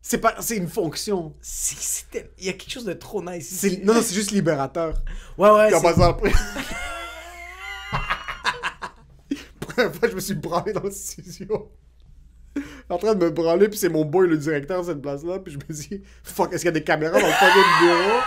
C'est pas, c'est une fonction. C'est-. Il y a quelque chose de trop nice ici. non, non, c'est juste libérateur. Ouais, ouais. Puis c'est- passant après. Première fois, je me suis branlé dans le studio. En train de me branler, puis c'est mon boy le directeur de cette place-là, puis je me dis, fuck, est-ce qu'il y a des caméras dans le fucking bureau?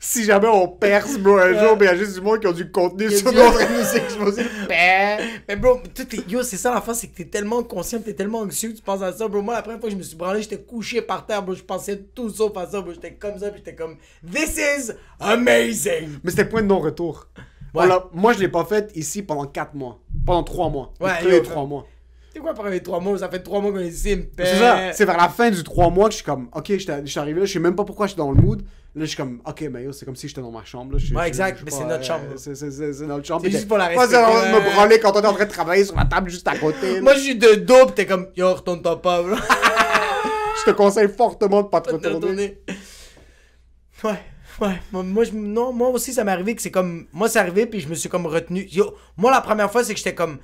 Si jamais on perce, bro, un jour, mais il y a juste du monde qui ont du contenu sur notre musique, je me dis, ben. Mais bro, est- yo, c'est ça la face, c'est que t'es tellement conscient, t'es tellement anxieux tu penses à ça, bro. Moi, la première fois que je me suis branlé, j'étais couché par terre, bro. Je pensais tout sauf à ça, bro. J'étais comme ça, puis j'étais comme, This is amazing! Mais c'était point de non-retour. Ouais. Voilà, moi, je l'ai pas fait ici pendant 4 mois. Pendant 3 mois. Ouais, les premiers yo, 3 mois. C'est quoi, après les trois mois? Ça fait trois mois qu'on est ici, me C'est ça, c'est vers la fin du 3 mois que je suis comme, ok, je suis arrivé là, je sais même pas pourquoi je suis dans le mood. Là, je suis comme, ok, mais yo, c'est comme si j'étais dans ma chambre. Là. Je, Ouais, exact, je- mais c'est pas, notre euh, chambre. C'est c'est- c'est- c'est notre chambre. C'est juste pour la Pas en train de respecter, me branler quand on est en train de travailler sur la table juste à côté. Moi, je suis de dos, pis t'es comme, yo, retourne-toi pas, bro. je te conseille fortement de pas te Pas te retourner. Ouais, ouais. Moi, moi, je- non, moi aussi, ça m'est arrivé que c'est comme. Moi, c'est arrivé, puis je me suis comme retenu. Yo, moi, la première fois, c'est que j'étais comme.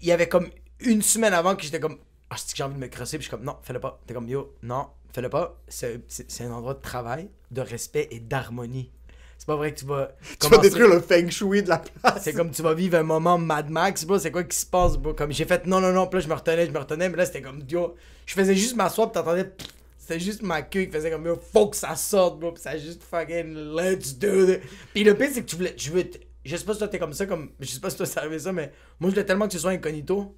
Il y avait comme une semaine avant que j'étais comme. Ah, que j'ai envie de me crosser, puis je suis comme, non, fais-le pas. T'es comme, yo, non, fais-le pas. C'est un endroit de travail, de respect et d'harmonie. C'est pas vrai que tu vas. Tu vas détruire le feng shui de la place. c'est comme tu vas vivre un moment Mad Max, bro. C'est quoi qui se passe, bro? Comme j'ai fait non, non, non. Puis là, je me retenais, je me retenais. Mais là, c'était comme, yo. Je faisais juste m'asseoir, pis t'entendais. C'était juste ma queue qui faisait comme, yo, faut que ça sorte, bro. Pis ça juste fucking, let's do it. Puis le pire, c'est que tu voulais. Je veux. Je sais pas si toi t'es comme ça, comme. Je sais pas si toi c'est arrivé ça, mais moi, je voulais tellement que ce soit incognito.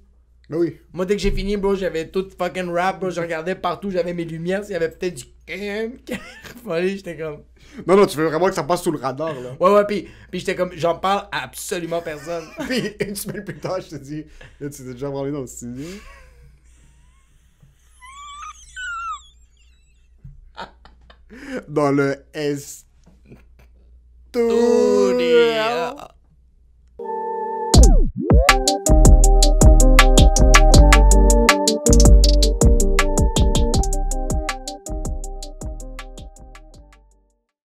Ben oui. Moi, dès que j'ai fini, bro, j'avais tout fucking rap, bro. Je regardais partout, j'avais mes lumières. S'il y avait peut-être du j'étais comme. Non, non, tu veux vraiment que ça passe sous le radar, là. Ouais, ouais, pis, pis j'étais comme, j'en parle à absolument personne. pis une semaine plus tard, je te dis, tu t'es déjà parlé dans le studio. dans le S.